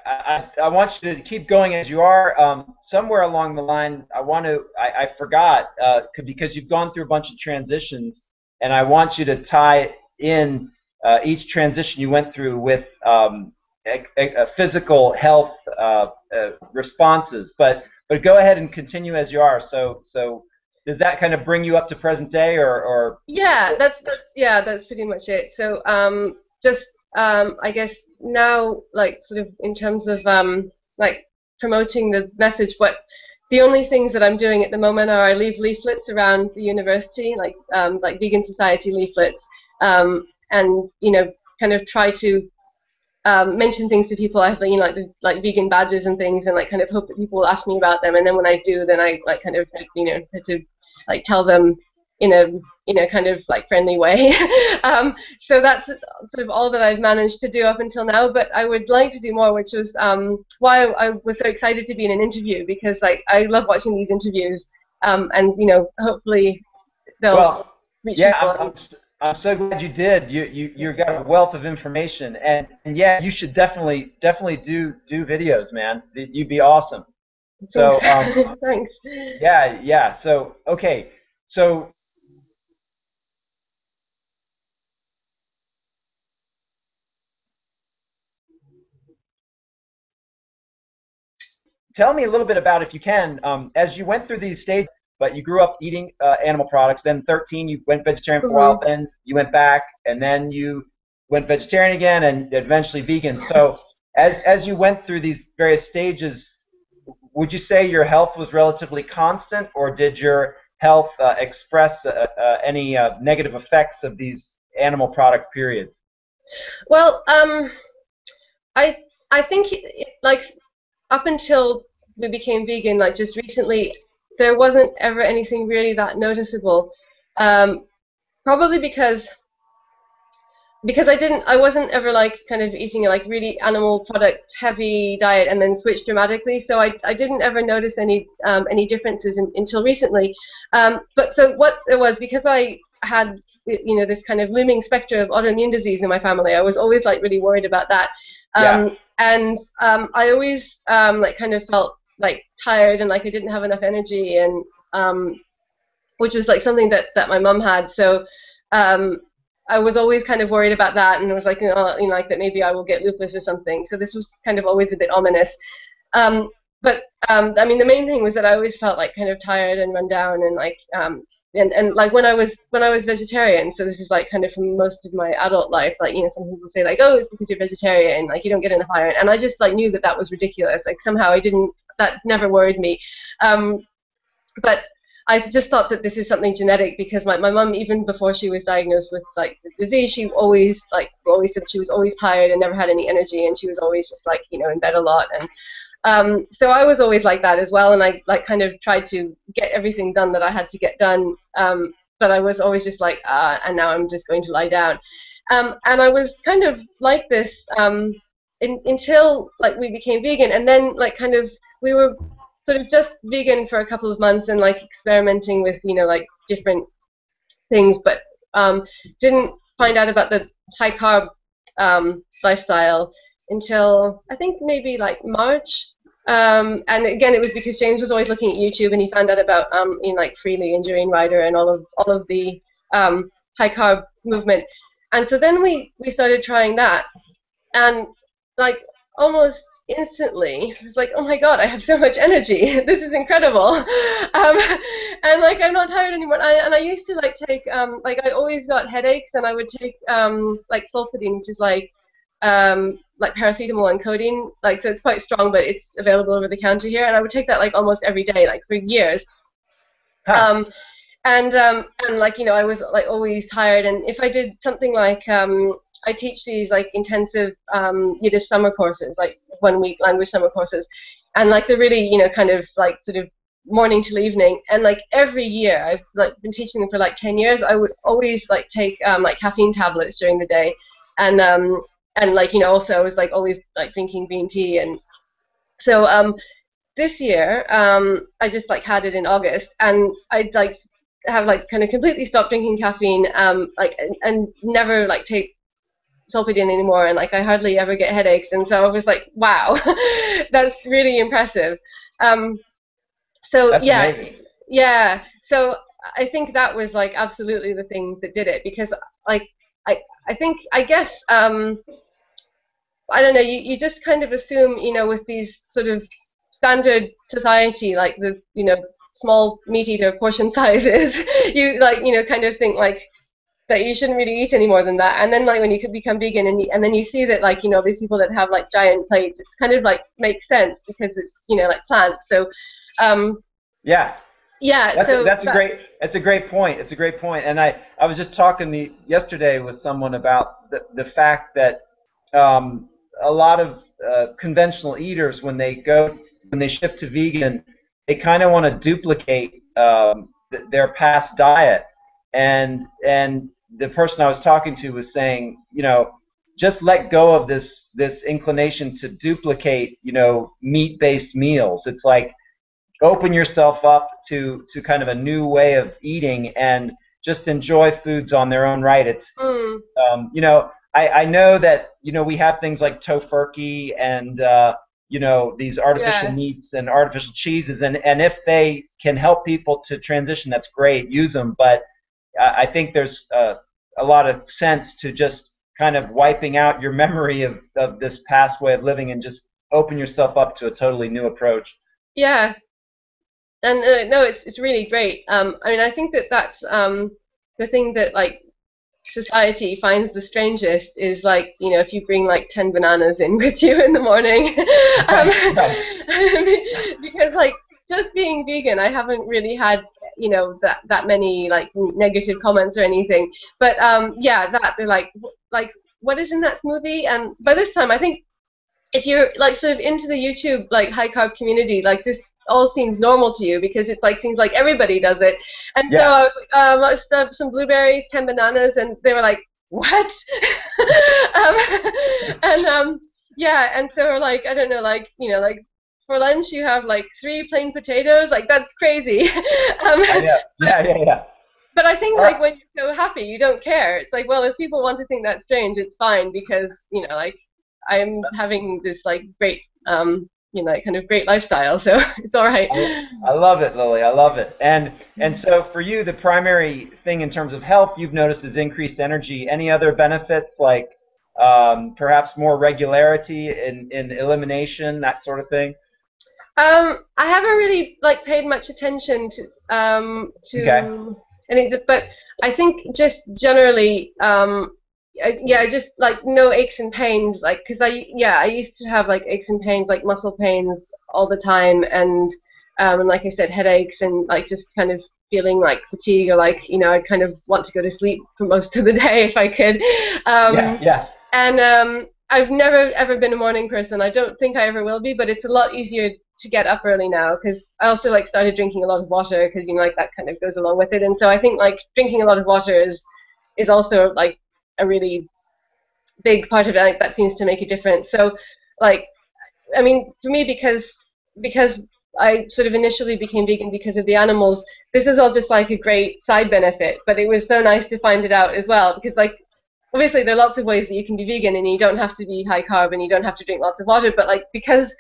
I, I want you to keep going as you are. Um, somewhere along the line, I want to. I, I forgot uh, because you've gone through a bunch of transitions, and I want you to tie in uh, each transition you went through with um, a, a, physical health uh, uh, responses. But but go ahead and continue as you are. So so does that kind of bring you up to present day, or, or? Yeah, that's that's yeah, that's pretty much it. So um, just um, I guess now, like sort of in terms of um, like promoting the message, what the only things that I'm doing at the moment are I leave leaflets around the university, like um, like vegan society leaflets, um, and you know, kind of try to um, mention things to people. I have you know like the, like vegan badges and things, and like kind of hope that people will ask me about them. And then when I do, then I like kind of you know to like tell them in a in a kind of like friendly way. [LAUGHS] um, so that's sort of all that I've managed to do up until now. But I would like to do more, which was um, why I was so excited to be in an interview because like I love watching these interviews, um, and you know hopefully they'll well, reach yeah, people. I'm, I'm so glad you did. You you you've got a wealth of information, and, and yeah, you should definitely definitely do do videos, man. You'd be awesome. So um, [LAUGHS] thanks. Yeah, yeah. So okay, so tell me a little bit about, if you can, um, as you went through these stages, but you grew up eating uh, animal products. Then 13, you went vegetarian for a while. Mm-hmm. Then you went back, and then you went vegetarian again, and eventually vegan. So as as you went through these various stages, would you say your health was relatively constant, or did your health uh, express uh, uh any uh, negative effects of these animal product periods? Well, um, I I think like up until we became vegan, like just recently, there wasn't ever anything really that noticeable. Um, probably because because I didn't, I wasn't ever like kind of eating a like really animal product heavy diet and then switched dramatically. So I, I didn't ever notice any um, any differences in, until recently. Um, but so what it was because I had you know this kind of looming specter of autoimmune disease in my family. I was always like really worried about that. Um, yeah. And um, I always um, like kind of felt like tired and like I didn't have enough energy and um, which was like something that, that my mom had. So um, I was always kind of worried about that and was like, know, you know, like that maybe I will get lupus or something. So this was kind of always a bit ominous. Um, but um, I mean, the main thing was that I always felt like kind of tired and run down and like um, and and like when I was when I was vegetarian, so this is like kind of from most of my adult life, like you know some people say like oh it's because you're vegetarian, like you don't get enough iron, and I just like knew that that was ridiculous. Like somehow I didn't that never worried me, um, but I just thought that this is something genetic because my, my mom, even before she was diagnosed with like the disease, she always like always said she was always tired and never had any energy, and she was always just like you know in bed a lot. And um, so I was always like that as well, and I like kind of tried to get everything done that I had to get done. Um, but I was always just like, uh, and now I'm just going to lie down. Um, and I was kind of like this um, in, until like we became vegan, and then like kind of we were sort of just vegan for a couple of months and like experimenting with you know like different things, but um, didn't find out about the high carb um, lifestyle until I think maybe like March. Um, and again, it was because James was always looking at YouTube, and he found out about um, in like Freelee and Durianrider and all of all of the um, high carb movement. And so then we we started trying that, and like almost instantly I was like, oh my god, I have so much energy. [LAUGHS] this is incredible. [LAUGHS] Um, and like I'm not tired anymore. And I, and I used to like take um, like I always got headaches, and I would take um, like Solpadeine, which is like um, like paracetamol and codeine. Like so, it's quite strong, but it's available over the counter here. And I would take that like almost every day, like for years. Huh. Um, and um, and like you know, I was like always tired. And if I did something like um, I teach these like intensive um, Yiddish summer courses, like one week language summer courses, and like they're really you know kind of like sort of morning till evening and like every year I've like been teaching them for like 10 years I would always like take um, like caffeine tablets during the day and um and like you know also I was like always like drinking green tea and so um this year um I just like had it in August and I like have like kind of completely stopped drinking caffeine um like and, and never like take Solpadeine anymore, and like I hardly ever get headaches, and so I was like, wow, [LAUGHS] that's really impressive. Um, so that's yeah, amazing. yeah. So I think that was like absolutely the thing that did it because like I I think I guess um, I don't know you, you just kind of assume you know with these sort of standard society like the you know small meat eater portion [LAUGHS] sizes you like you know kind of think like that you shouldn't really eat any more than that. And then like when you could become vegan and you, and then you see that like you know these people that have like giant plates, it's kind of like makes sense because it's you know like plants. So um, yeah. Yeah, that's so a, that's that, a great that's a great point. It's a great point, and I I was just talking the, yesterday with someone about the the fact that um, a lot of uh, conventional eaters when they go when they shift to vegan, they kind of want to duplicate um, th- their past diet, and and the person I was talking to was saying, you know, just let go of this this inclination to duplicate, you know, meat-based meals. It's like open yourself up to to kind of a new way of eating and just enjoy foods on their own right. It's mm. um, you know, I, I know that you know we have things like Tofurky and uh, you know these artificial Yeah. meats and artificial cheeses, and and if they can help people to transition, that's great. Use them, but I I think there's uh, a lot of sense to just kind of wiping out your [LAUGHS] memory of, of this past way of living and just open yourself up to a totally new approach. Yeah, and uh, no, it's it's really great. Um, I mean, I think that that's um, the thing that like society finds the strangest is like you know if you bring like ten bananas in [LAUGHS] with you in the morning, [LAUGHS] um, [LAUGHS] because like just being vegan, I haven't really had you know that that many like negative comments or anything. But um, yeah, that they're like like what is in that smoothie? And by this time, I think if you're like sort of into the YouTube like high carb community, like this all seems normal to you because it's like seems like everybody does it. And so I was like, um, let's some blueberries, ten bananas, and they were like, what? [LAUGHS] um, [LAUGHS] and um, yeah, and so we're like, I don't know, like you know, like for lunch you have like three plain potatoes, like that's crazy. [LAUGHS] um, yeah, yeah, yeah, yeah. but I think Uh, like when you're so happy, you don't care. It's like, well, if people want to think that's strange, it's fine because you know, like I'm having this like great, um, you know, kind of great lifestyle, so [LAUGHS] it's all right. I love it, Lily. I love it. And and so for you, the primary thing in terms of health you've noticed is increased energy. Any other benefits like um, perhaps more regularity in, in elimination, that sort of thing? Um, I haven't really like paid much attention to um to Okay. any, but I think just generally, um, I, yeah, just like no aches and pains, like because I yeah I used to have like aches and pains, like muscle pains all the time, and um, and like I said, headaches and like just kind of feeling like fatigue or like you know I'd kind of want to go to sleep for most of the [LAUGHS] day if I could. Um, yeah, yeah. And um, I've never ever been a morning person. I don't think I ever will be, but it's a lot easier to get up early now because I also like started drinking a lot of water because you know like that kind of goes along with it. And so I think like drinking a lot of water is is also like a really big part of it. Like that seems to make a difference. So like I mean for me because because I sort of initially became vegan because of the animals. This is all just like a great side benefit, but it was so nice to find it out as well because like obviously there are lots of ways that you can be vegan and you don't have to be high carb and you don't have to drink lots of water but like because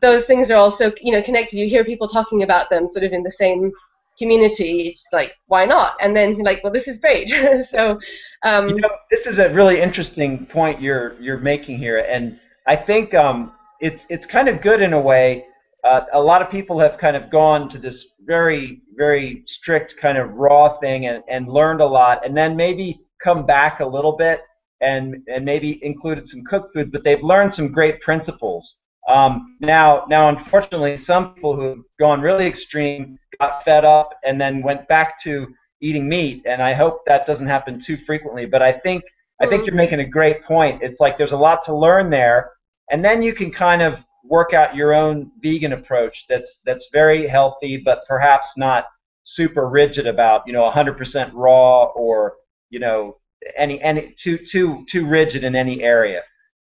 those things are also you know connected you hear people talking about them sort of in the same community it's like why not and then like well this is great [LAUGHS] so um, you know, this is a really interesting point you're you're making here and i think um, it's it's kind of good in a way uh, a lot of people have kind of gone to this very very strict kind of raw thing and, and learned a lot and then maybe come back a little bit and and maybe included some cooked foods, but they've learned some great principles. Um, now, now, unfortunately, some people who've gone really extreme got fed up and then went back to eating meat, and I hope that doesn't happen too frequently. But I think I think you're making a great point. It's like there's a lot to learn there, and then you can kind of work out your own vegan approach that's that's very healthy, but perhaps not super rigid about you know 100% raw or you know any any too too too rigid in any area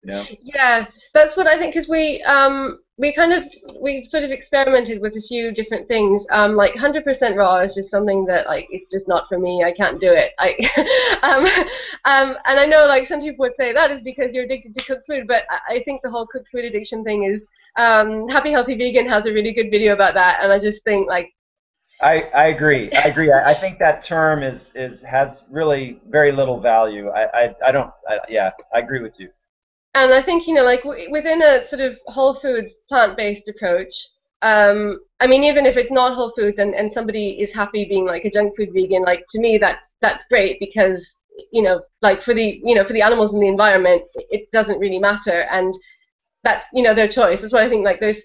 you know yeah that's what i think because we um we kind of we sort of experimented with a few different things um like 100% raw is just something that like it's just not for me i can't do it i [LAUGHS] um um and i know like some people would say that is because you're addicted to cooked food but i think the whole cooked food addiction thing is um happy healthy vegan has a really good video about that and i just think like I, I agree. I agree. I, I think that term is, is has really very little value. I, I, I don't. I, yeah, I agree with you. And I think you know, like w- within a sort of whole foods plant-based approach, um, I mean, even if it's not whole foods and, and somebody is happy being like a junk food vegan, like to me that's that's great because you know, like for the you know for the animals and the environment, it doesn't really matter, and that's you know their choice. That's what I think. Like there's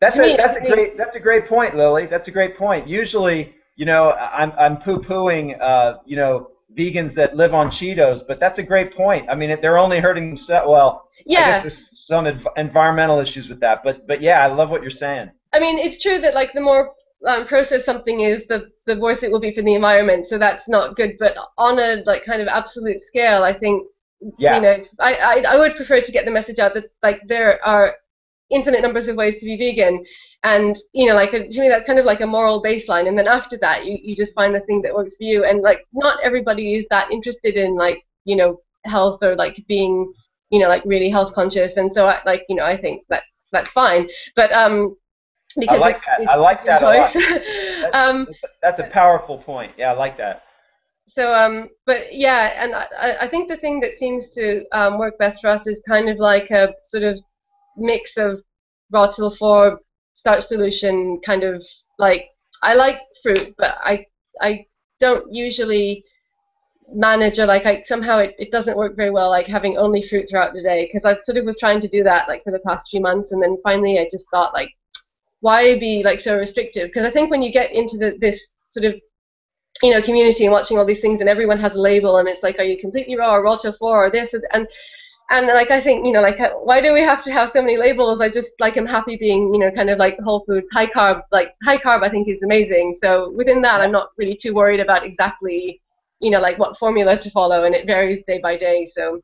that's a, that's a great that's a great point, Lily. That's a great point. Usually, you know, I'm I'm poo-pooing, uh, you know, vegans that live on Cheetos, but that's a great point. I mean, they're only hurting themselves. Well, yeah. I guess there's some env- environmental issues with that, but but yeah, I love what you're saying. I mean, it's true that like the more um, processed something is, the the worse it will be for the environment. So that's not good. But on a like kind of absolute scale, I think yeah. you know, I, I I would prefer to get the message out that like there are infinite numbers of ways to be vegan and you know like to me that's kind of like a moral baseline and then after that you, you just find the thing that works for you and like not everybody is that interested in like you know health or like being you know like really health conscious and so I, like you know i think that that's fine but um because I like it's, that. It's I like that a lot. That's, [LAUGHS] um, that's a powerful point. Yeah, I like that. So, um, but yeah, and I, I think the thing that seems to um, work best for us is kind of like a sort of mix of raw till four starch solution kind of like I like fruit, but I I don't usually manage or like I somehow it, it doesn't work very well like having only fruit throughout the day because I sort of was trying to do that like for the past few months and then finally I just thought like why be like so restrictive? Because I think when you get into the, this sort of you know community and watching all these things and everyone has a label and it's like are you completely raw or raw till four or this and and like I think you know like why do we have to have so many labels? I just like I'm happy being you know kind of like whole foods, high carb. Like high carb, I think is amazing. So within that, I'm not really too worried about exactly you know like what formula to follow, and it varies day by day. So.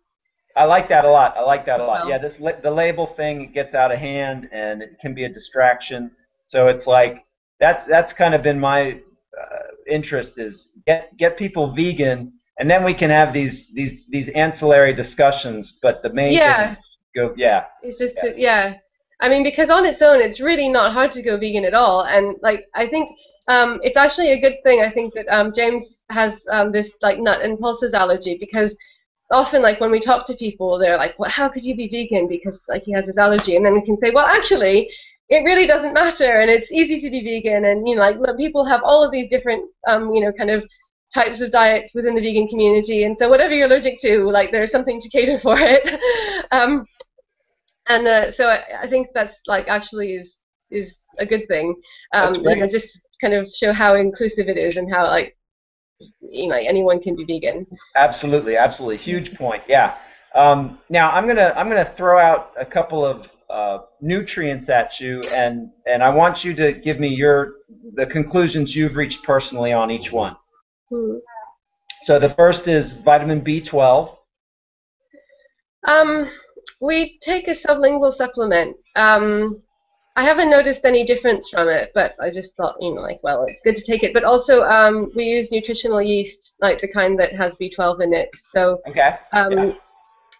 I like that a lot. I like that a lot. Yeah, this the label thing gets out of hand and it can be a distraction. So it's like that's that's kind of been my uh, interest is get get people vegan and then we can have these these these ancillary discussions. But the main yeah. thing go yeah. It's just yeah. yeah. I mean, because on its own, it's really not hard to go vegan at all, and like I think um, it's actually a good thing. I think that um, James has um, this like nut and pulses allergy because often like when we talk to people, they're like, "Well, how could you be vegan?" Because like he has this allergy, and then we can say, "Well, actually." It really doesn't matter, and it's easy to be vegan, and you know, like people have all of these different, um, you know, kind of types of diets within the vegan community. And so whatever you're allergic to, like there's something to cater [LAUGHS] for it. um, and uh, so I, I, think that's like actually is is a good thing. Um, you know, just kind of show how inclusive it is and how like you know anyone can be vegan. Absolutely, absolutely, huge point. Yeah. Um, now I'm gonna I'm gonna throw out a couple of uh, nutrients at you, and and I want you to give me your the conclusions you've reached personally on each one. Hmm. So the first is vitamin B12. Um, we take a sublingual supplement. Um, I haven't noticed any difference from it, but I just thought, you know, like, well, it's good to take it. But also, um, we use nutritional yeast, like the kind that has B12 in it. So, okay. Um, yeah.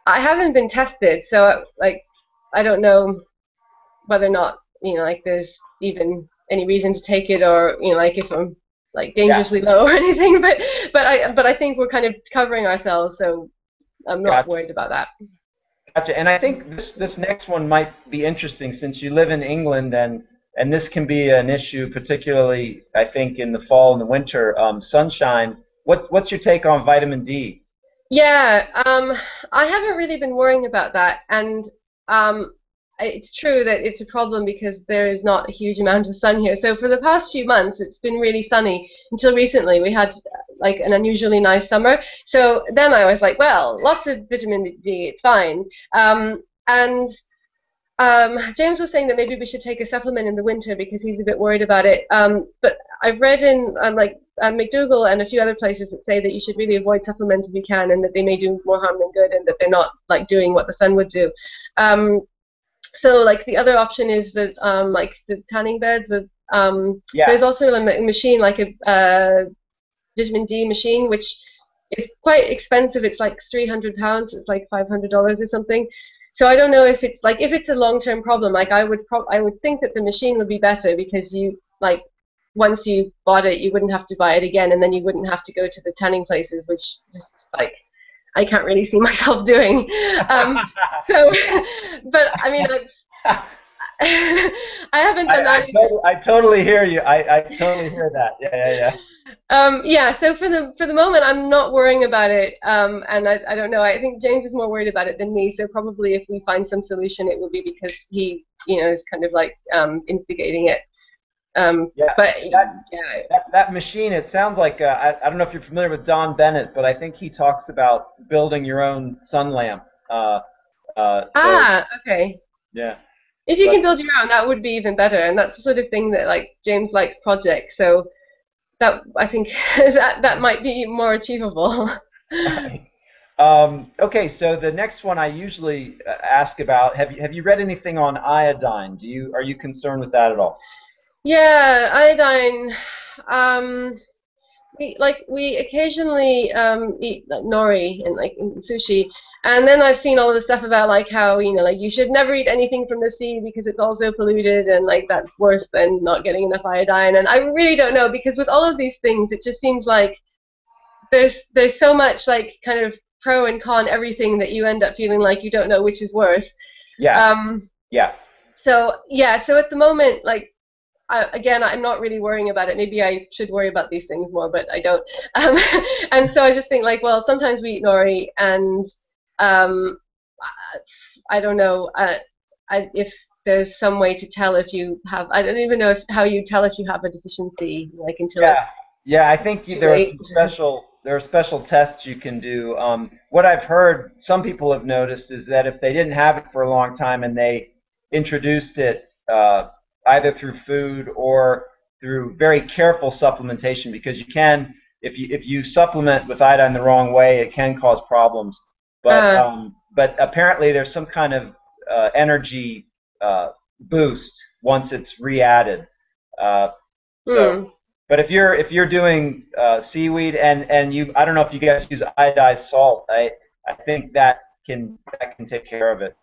I haven't been tested, so like, I don't know whether or not, you know, like, there's even any reason to take it, or you know, like, if I'm like dangerously yeah. low [LAUGHS] or anything. But but I but I think we're kind of covering ourselves, so I'm not gotcha. worried about that. Gotcha. And I think this this next one might be interesting since you live in England and and this can be an issue, particularly I think in the fall and the winter. Um, sunshine. What what's your take on vitamin D? Yeah, um, I haven't really been worrying about that, and um, it's true that it's a problem because there is not a huge amount of sun here. So for the past few months, it's been really sunny until recently. We had like an unusually nice summer. So then I was like, well, lots of vitamin D, it's fine. Um, and um, James was saying that maybe we should take a supplement in the winter because he's a bit worried about it. Um, but I've read in um, like uh, McDougall and a few other places that say that you should really avoid supplements if you can, and that they may do more harm than good, and that they're not like doing what the sun would do. Um, so like the other option is that um, like the tanning beds. um, yeah. There's also a machine like a uh, vitamin D machine, which is quite expensive. It's like 300 pounds. It's like 500 dollars or something. So I don't know if it's like if it's a long-term problem. Like I would pro- I would think that the machine would be better because you like once you bought it, you wouldn't have to buy it again, and then you wouldn't have to go to the tanning places, which just like I can't really see [LAUGHS] myself doing. Um, [LAUGHS] so, [LAUGHS] but I mean, I haven't done I, that. I totally, I totally, hear you. I, I totally hear that. Yeah, yeah, yeah. Um, yeah. So for the for the moment, I'm not worrying about it, um, and I, I don't know. I think James is more worried about it than me. So probably if we find some solution, it will be because he, you know, is kind of like um, instigating it. Um, yeah, but that, yeah. that, that machine. It sounds like uh, I, I don't know if you're familiar with Don Bennett, but I think he talks about building your own sun lamp. Uh, uh, so, ah, okay. Yeah. If you but, can build your own, that would be even better, and that's the sort of thing that like James likes projects. So that I think [LAUGHS] that that might be more achievable. [LAUGHS] um, okay, so the next one I usually uh, ask about have you have you read anything on iodine? Do you are you concerned with that at all? Yeah, iodine. Um, we like we occasionally um, eat like, nori and like in sushi, and then I've seen all the stuff about like how you know like you should never eat anything from the sea because it's also polluted and like that's worse than not getting enough iodine. And I really don't know because with all of these things, it just seems like there's there's so much like kind of pro and con everything that you end up feeling like you don't know which is worse. Yeah. Um, yeah. So yeah, so at the moment, like I, again, I'm not really worrying about it. Maybe I should worry about these things more, but I don't. Um, [LAUGHS] and so I just think like, well, sometimes we eat nori, and um, I don't know uh, I, if there's some way to tell if you have. I don't even know if, how you tell if you have a deficiency, like until yeah. it's yeah. I think there are special there are special tests you can do. Um, what I've heard some people have noticed is that if they didn't have it for a long time and they introduced it. Uh, either through food or through very careful supplementation because you can if you if you supplement with iodine the wrong way it can cause problems but uh. um, but apparently there's some kind of uh, energy uh, boost once it's re-added uh, so mm. but if you're if you're doing uh, seaweed and and you I don't know if you guys use iodized salt I I think that can that can take care of it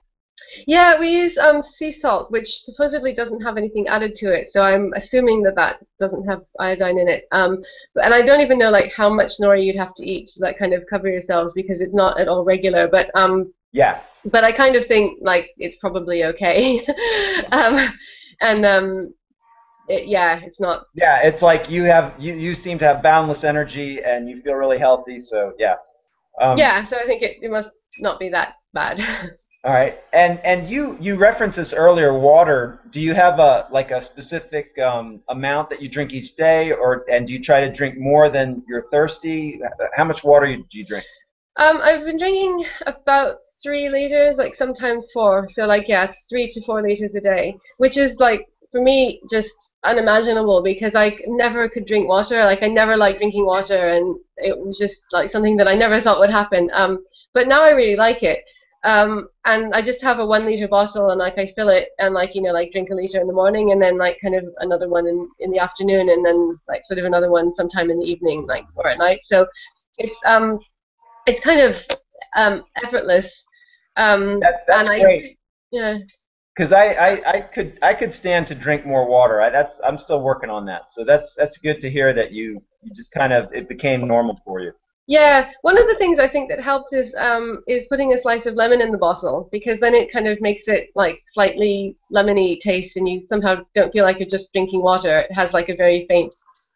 yeah, we use um, sea salt, which supposedly doesn't have anything added to it. So I'm assuming that that doesn't have iodine in it. Um, and I don't even know like how much nori you'd have to eat to like kind of cover yourselves because it's not at all regular. But um, yeah. But I kind of think like it's probably okay. [LAUGHS] um, and um, it, yeah, it's not. Yeah, it's like you have you you seem to have boundless energy and you feel really healthy. So yeah. Um, yeah, so I think it, it must not be that bad. [LAUGHS] All right, and and you you referenced this earlier. Water. Do you have a like a specific um, amount that you drink each day, or and do you try to drink more than you're thirsty? How much water do you drink? Um, I've been drinking about three liters, like sometimes four. So like yeah, three to four liters a day, which is like for me just unimaginable because I never could drink water. Like I never liked drinking water, and it was just like something that I never thought would happen. Um, but now I really like it. Um, and I just have a one liter bottle and like I fill it and like you know like drink a liter in the morning and then like kind of another one in, in the afternoon and then like sort of another one sometime in the evening like or at night. So it's um it's kind of um effortless. Um, that, that's and I, great. Yeah. Because I, I, I could I could stand to drink more water. I, that's I'm still working on that. So that's that's good to hear that you, you just kind of it became normal for you. Yeah, one of the things I think that helped is um, is putting a slice of lemon in the bottle because then it kind of makes it like slightly lemony taste, and you somehow don't feel like you're just drinking water. It has like a very faint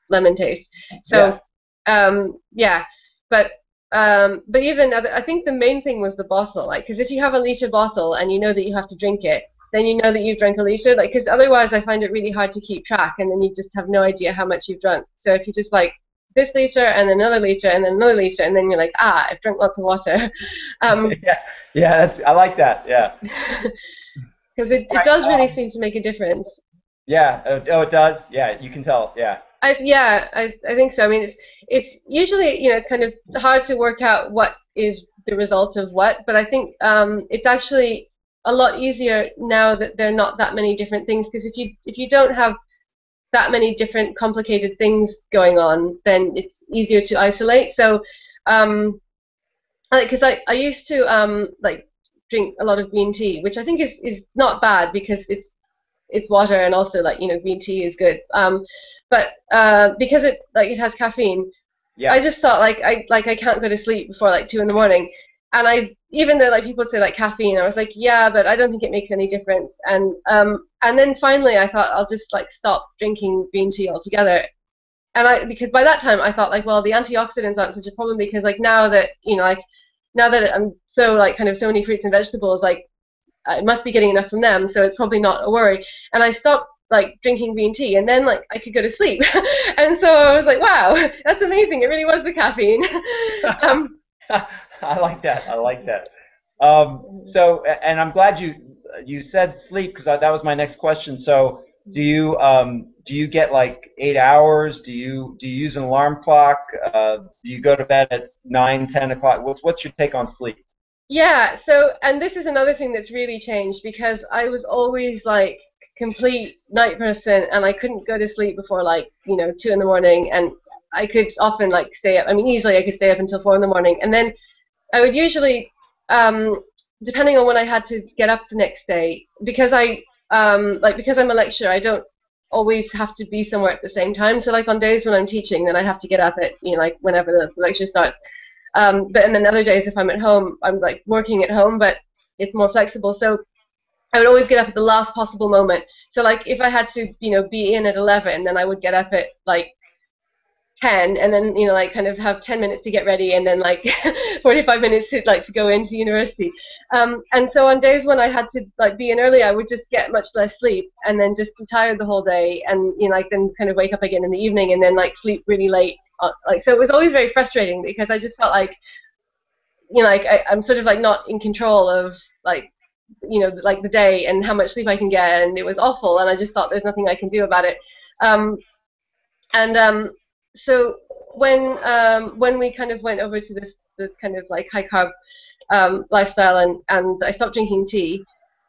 lemon taste. So, yeah, um, yeah. but um, but even I think the main thing was the bottle, like because if you have a liter bottle and you know that you have to drink it, then you know that you've drank a liter, like because otherwise I find it really hard to keep track, and then you just have no idea how much you've drunk. So if you just like this liter and another liter and then another liter and then you're like ah I've drunk lots of water. [LAUGHS] Um, [LAUGHS] yeah, yeah, that's, I like that. Yeah. [LAUGHS] Because it, it does really seem to make a difference. Yeah. Oh, oh, it does. Yeah, you can tell. Yeah. I, yeah, I, I think so. I mean, it's it's usually you know it's kind of hard to work out what is the result of what, but I think um, it's actually a lot easier now that there are not that many different things. Because if you if you don't have that many different complicated things going on, then it's easier to isolate. So, um, because I, I used to um, like drink a lot of green tea, which I think is, is not bad because it's it's water and also like you know green tea is good. Um, but uh, because it like it has caffeine, yeah. I just thought like I like I can't go to sleep before like two in the morning and I even though like people say like caffeine, I was like, yeah, but I don't think it makes any difference. And um, and then finally, I thought I'll just like stop drinking green tea altogether. And I because by that time I thought like, well, the antioxidants aren't such a problem because like now that you know like now that I'm so like kind of so many fruits and vegetables, like I must be getting enough from them, so it's probably not a worry. And I stopped like drinking green tea, and then like I could go to sleep. [LAUGHS] and so I was like, wow, [LAUGHS] that's amazing. It really was the caffeine. [LAUGHS] um, [LAUGHS] I like that. I like that. Um, so, and I'm glad you you said sleep because that was my next question. So, do you um, do you get like eight hours? Do you do you use an alarm clock? Uh, do you go to bed at nine, ten o'clock? What's what's your take on sleep? Yeah. So, and this is another thing that's really changed because I was always like complete night person, and I couldn't go to sleep before like you know two in the morning, and I could often like stay up. I mean, easily I could stay up until four in the morning, and then I would usually, um, depending on when I had to get up the next day, because I um, like because I'm a lecturer, I don't always have to be somewhere at the same time. So like on days when I'm teaching, then I have to get up at you know like whenever the lecture starts. Um, but and then other days if I'm at home, I'm like working at home, but it's more flexible. So I would always get up at the last possible moment. So like if I had to you know be in at 11, then I would get up at like 10 and then you know like kind of have 10 minutes to get ready and then like [LAUGHS] 45 minutes to like to go into university. Um, and so on days when I had to like be in early I would just get much less sleep and then just be tired the whole day and you know like then kind of wake up again in the evening and then like sleep really late uh, like so it was always very frustrating because I just felt like you know like I, I'm sort of like not in control of like you know like the day and how much sleep I can get and it was awful and I just thought there's nothing I can do about it. Um, and um, so when um, when we kind of went over to this, this kind of like high carb um, lifestyle and, and I stopped drinking tea,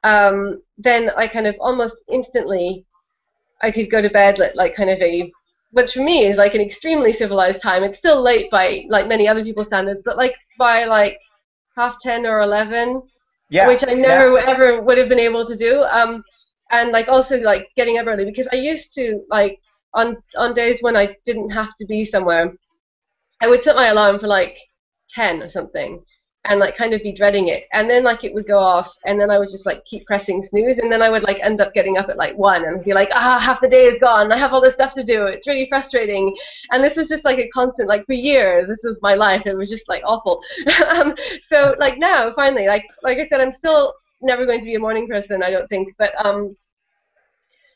um, then I kind of almost instantly I could go to bed at like kind of a which for me is like an extremely civilized time. It's still late by like many other people's standards, but like by like half ten or eleven, yeah, which I never yeah. ever would have been able to do. Um, and like also like getting up early because I used to like on on days when I didn't have to be somewhere, I would set my alarm for like ten or something, and like kind of be dreading it, and then like it would go off, and then I would just like keep pressing snooze, and then I would like end up getting up at like one and be like, ah, half the day is gone, I have all this stuff to do, it's really frustrating, and this was just like a constant, like for years, this was my life, it was just like awful. [LAUGHS] um, so like now, finally, like like I said, I'm still never going to be a morning person, I don't think. But um,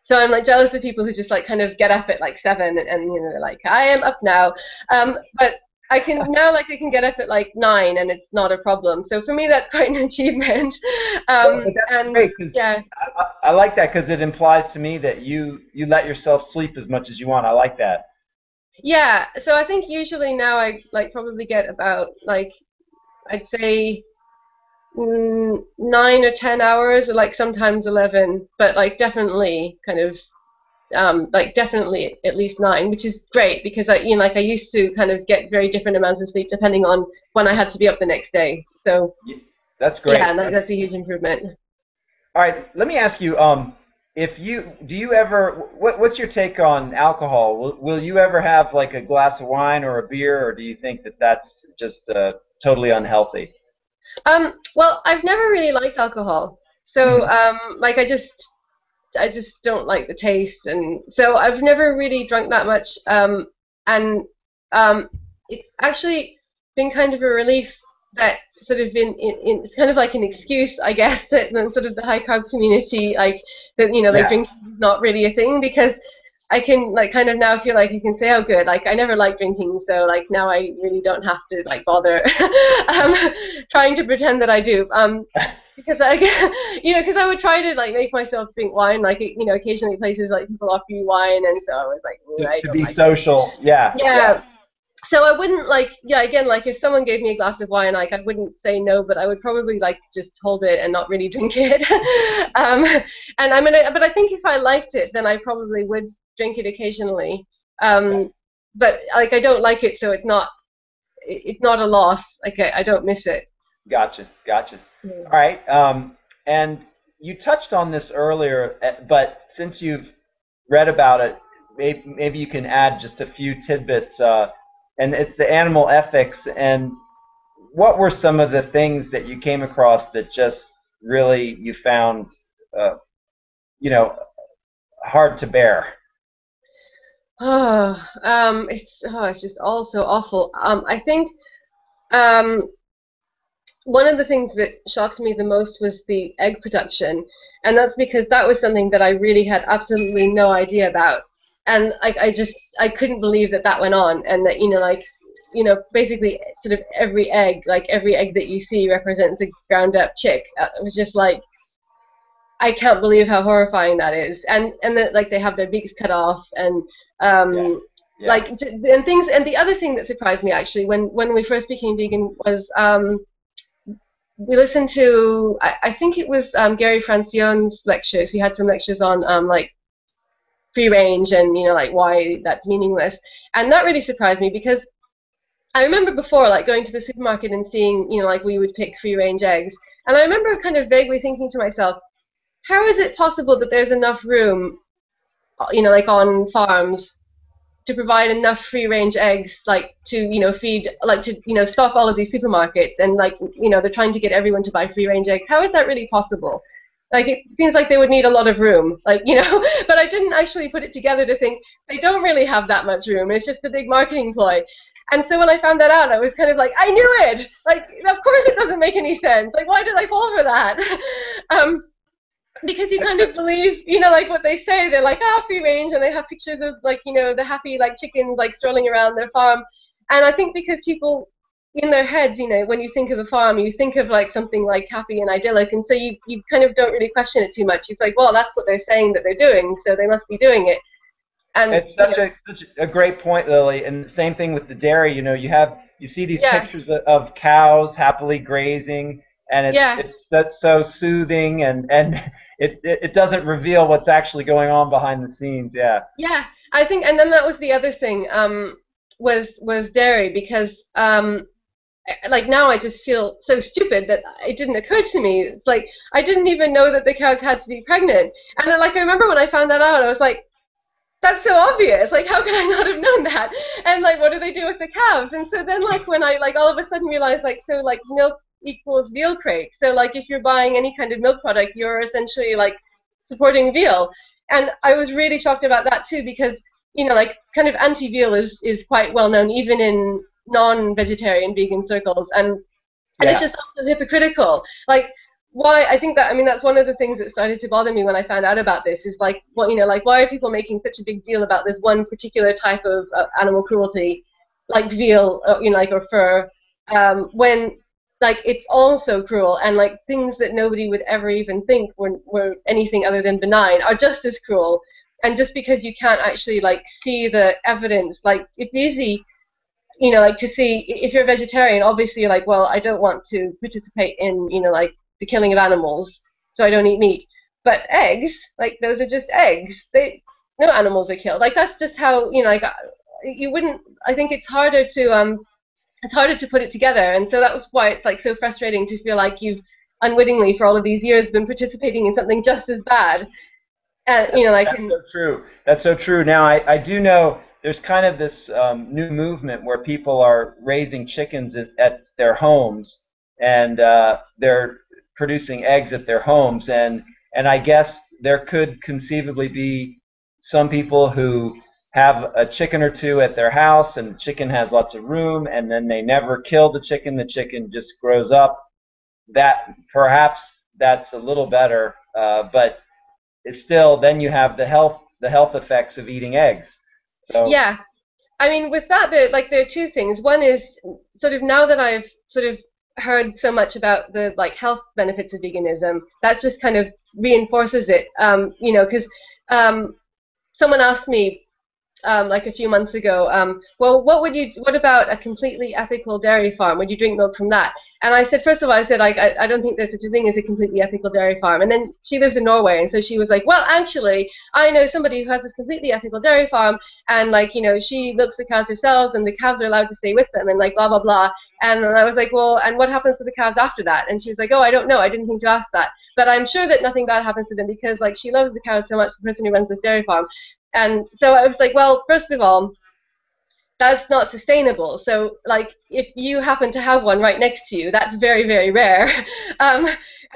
so I'm like jealous of people who just like kind of get up at like seven and, and you know they're like I am up now. Um, but I can [LAUGHS] now like I can get up at like nine and it's not a problem. So for me that's [LAUGHS] quite an achievement. Um, and great, yeah, I, I like that because it implies to me that you you let yourself sleep as much as you want. I like that. Yeah. So I think usually now I like probably get about like I'd say nine or ten hours, or like sometimes eleven, but like definitely kind of um, like definitely at least nine, which is great because I, you know, like I used to kind of get very different amounts of sleep depending on when I had to be up the next day. So that's great. Yeah, that, that's a huge improvement. All right, let me ask you. Um, if you do you ever what, what's your take on alcohol? Will, will you ever have like a glass of wine or a beer, or do you think that that's just uh, totally unhealthy? Um, well, I've never really liked alcohol, so mm-hmm. um, like I just I just don't like the taste, and so I've never really drunk that much. Um, and um, it's actually been kind of a relief that sort of in, in, in kind of like an excuse, I guess, [LAUGHS] that sort of the high carb community, like that you know, like yeah. drinking is not really a thing because I can like kind of now feel like you can say, oh, good, like I never liked drinking, so like now I really don't have to like bother [LAUGHS] um, trying to pretend that I do. Um, because I, [LAUGHS] you know, because I would try to like make myself drink wine. Like you know, occasionally places like people offer you wine, and so I was like, to, to be like social, yeah, yeah. yeah. So I wouldn't like, yeah, again, like if someone gave me a glass of wine, like I wouldn't say no, but I would probably like just hold it and not really [LAUGHS] drink it. um, and I mean, but I think if I liked it, then I probably would drink it occasionally. Um. But like I don't like it, so it's not, it's not a loss. Like I, I don't miss it. Gotcha, gotcha. All right. Um, and you touched on this earlier, eh, but since you've read about it, maybe, maybe you can add just a few tidbits. Uh, and it's the animal ethics. And what were some of the things that you came across that just really you found, uh, you know, hard to bear? Oh, [SIGHS] um, it's oh, it's just all so awful. Um, I think um, one of the things that shocked me the most was the egg production, and that's because that was something that I really had absolutely no idea about, and I, I just I couldn't believe that that went on, and that you know like you know basically sort of every egg like every egg that you see represents a ground up chick. Uh, it was just like I can't believe how horrifying that is, and and that like they have their beaks cut off, and um, yeah. Yeah. like and things. And the other thing that surprised me actually when when we first became vegan was um, we listened to I, I think it was um, Gary Francione's lectures. He had some lectures on um, like free range and you know like why that's meaningless, and that really surprised me because I remember before like going to the supermarket and seeing you know like we would pick free range eggs, and I remember kind of vaguely thinking to myself, how is it possible that there's enough room, you know like on farms to provide enough free range eggs like to you know feed like to you know stock all of these supermarkets and like you know they're trying to get everyone to buy free range eggs. How is that really possible? Like it seems like they would need a lot of room like [LAUGHS] you know but i didn't actually put it together to think they don't really have that much room. It's just a big marketing ploy. And so when i found that out i was kind of like i knew it! Like of course it doesn't make any sense. Like why did i fall for that? [LAUGHS] Um, because you kind of believe, you know, like what they say. They're like, ah, oh, free range, and they have pictures of like, you know, the happy like chickens like strolling around their farm. And I think because people in their heads, you know, when you think of a farm, you think of like something like happy and idyllic, and so you you kind of don't really question it too much. It's like, well, that's what they're saying that they're doing, so they must be doing it. And it's such, know, a, such a great point, Lily. And the same thing with the dairy. You know, you have you see these yeah. pictures of cows happily grazing and it's, yeah. it's so soothing and and [LAUGHS] it, it, it doesn't reveal what's actually going on behind the scenes yeah yeah i think and then that was the other thing um was was dairy because um like now I just feel so stupid that it didn't occur to me. It's like I didn't even know that the cows had to be pregnant. And then, like I remember when I found that out, I was like, that's so obvious. Like how could I [LAUGHS] not have known that? And like what do they do with the calves? And so then like when I like all of a sudden realized like so like milk equals veal crate. So like if you're buying any kind of milk product, you're essentially like supporting veal. And I was really shocked about that too because you know like kind of anti-veal is is quite well known even in non-vegetarian vegan circles and and yeah. it's just also hypocritical. Like why I think that I mean that's one of the things that started to bother me when I found out about this is like what you know like why are people making such a big deal about this one particular type of uh, animal cruelty like veal uh, you know like or fur um, when like it's also cruel and like things that nobody would ever even think were, were anything other than benign are just as cruel. And just because you can't actually like see the evidence like it's easy you know like to see if you're a vegetarian obviously you're like well i don't want to participate in you know like the killing of animals so i don't eat meat. But eggs like those are just eggs. They no animals are killed. Like that's just how you know like you wouldn't i think it's harder to um it's harder to put it together. And so that was why it's like so frustrating to feel like you've unwittingly for all of these years been participating in something just as bad. And you know like that's so true. That's so true. Now i i do know there's kind of this um, new movement where people are raising chickens at, at their homes and uh, they're producing eggs at their homes. And and I guess there could conceivably be some people who have a chicken or two at their house and the chicken has lots of room and then they never kill the chicken. The chicken just grows up. That perhaps that's a little better uh, but still then you have the health the health effects of eating eggs. So yeah. I mean with that there like there are two things. One is sort of now that i've sort of heard so much about the like health benefits of veganism that just kind of reinforces it. Um, you know because um, someone asked me um, like a few months ago, um, well, what would you, what about a completely ethical dairy farm? Would you drink milk from that? And I said, first of all, I said, like, I, I don't think there's such a thing as a completely ethical dairy farm. And then she lives in Norway, and so she was like, well, actually, I know somebody who has this completely ethical dairy farm, and like, you know, she looks the cows herself, and the calves are allowed to stay with them, and like, blah blah blah. And I was like, well, and what happens to the cows after that? And she was like, oh, I don't know, I didn't think to ask that, but I'm sure that nothing bad happens to them because like she loves the cows so much, the person who runs this dairy farm. And so I was like, well, first of all, that's not sustainable. So, like, if you happen to have one right next to you, that's very, very rare. [LAUGHS] Um,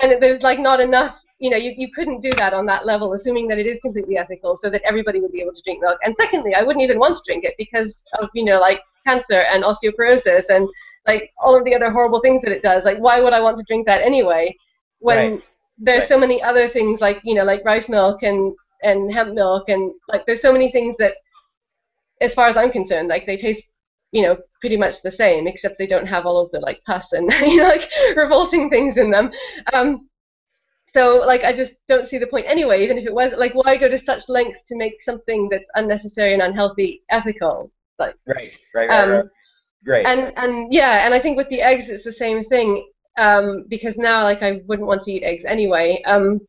and there's like not enough, you know, you, you couldn't do that on that level, assuming that it is completely ethical, so that everybody would be able to drink milk. And secondly, I wouldn't even want to drink it because of, you know, like cancer and osteoporosis and like all of the other horrible things that it does. Like, why would I want to drink that anyway? When right. there's right. so many other things like, you know, like rice milk and and hemp milk and like there's so many things that as far as I'm concerned like they taste you know pretty much the same except they don't have all of the like pus and [LAUGHS] you know like revolting things in them um, so like I just don't see the point anyway even if it was like why go to such lengths to make something that's unnecessary and unhealthy ethical like right right right, um, right. Great. And and yeah, and I think with the eggs it's the same thing um, because now like I wouldn't want to eat eggs anyway. Um,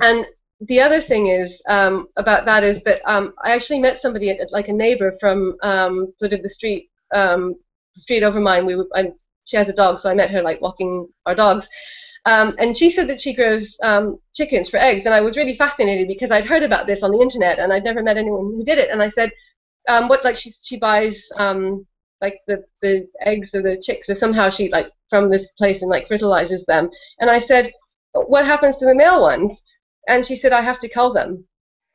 and the other thing is um, about that is that um, I actually met somebody, like a neighbor from um, sort of the street, um, street over mine. We, she has a dog, so I met her like walking our dogs, um, and she said that she grows um, chickens for eggs, and I was really fascinated because I'd heard about this on the internet, and I'd never met anyone who did it. And I said, what like she she buys like the the eggs or the chicks, or somehow she like from this place and like fertilizes them. And I said, what happens to the male ones? And she said I have to cull them.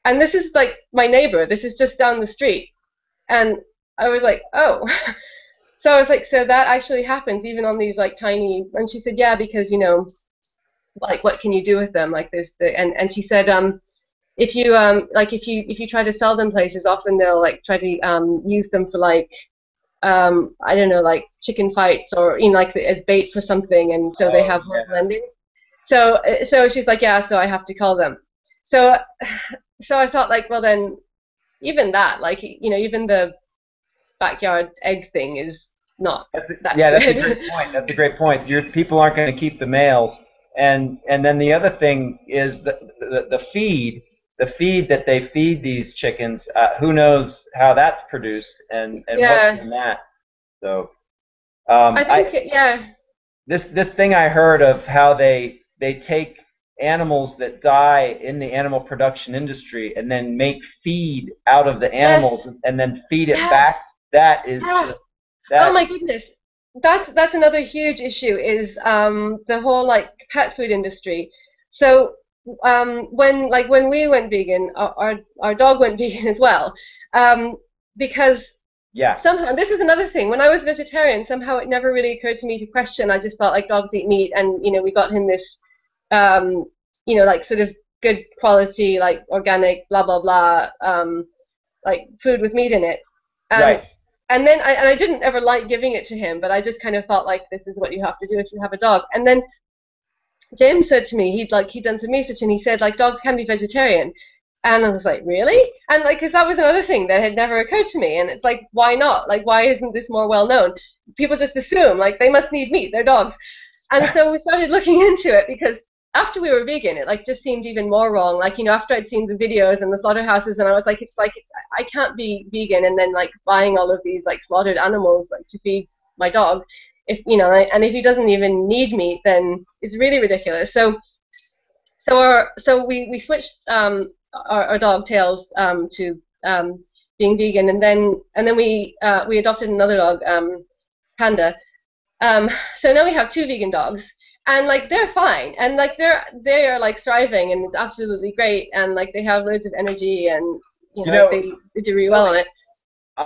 And this is like my neighbor. This is just down the street. And I was like, oh. [LAUGHS] so I was like, so that actually happens even on these like tiny. And she said, yeah, because you know, like what can you do with them? Like this, the, and and she said, um, if you um like if you if you try to sell them places, often they'll like try to um use them for like um I don't know like chicken fights or you know like as bait for something, and so oh, they have yeah. ending. So so she's like, yeah, so I have to call them. So [SIGHS] so I thought like, well then, even that, like you know, even the backyard egg thing is not that's a, that yeah, good. that's a great [LAUGHS] point. That's a great point. Your people aren't going to keep the males, and and then the other thing is the the, the feed. The feed that they feed these chickens, uh, who knows how that's produced and, and yeah. what's in that. So, um, I think, I, yeah. This this thing I heard of how they they take animals that die in the animal production industry and then make feed out of the animals yes. and then feed it yeah. back. That is. Yeah. That oh my goodness. That's that's another huge issue is um, the whole like pet food industry. So um, when like when we went vegan, our our, our dog went [LAUGHS] vegan as well, um, because yeah. Somehow, this is another thing. When I was vegetarian, somehow it never really occurred to me to question. I just thought like dogs eat meat, and you know we got him this um, you know, like sort of good quality, like organic, blah blah blah, um, like food with meat in it. And, right. And then I and I didn't ever like giving it to him, but I just kind of felt like this is what you have to do if you have a dog. And then James said to me, he'd like he'd done some research and he said like dogs can be vegetarian. And I was like, really? And like, because that was another thing that had never occurred to me. And it's like, why not? Like, why isn't this more well known? People just assume like they must need meat. They're dogs. And [LAUGHS] so we started looking [LAUGHS] into it because after we were vegan, it like just seemed even more wrong. Like you know, after I'd seen the videos and the slaughterhouses, and I was like, it's like it's, I can't be vegan and then like buying all of these like slaughtered animals like to feed my dog. If you know, and if he doesn't even need meat, then it's really ridiculous. So, so our so we we switched um, our, our dog tails um, to um, being vegan, and then and then we uh, we adopted another dog, um, Panda. Um, so now we have two vegan dogs and like they're fine. And like they're they are like thriving and it's absolutely great. And like they have loads of energy and you know, you know they, they do really well on it.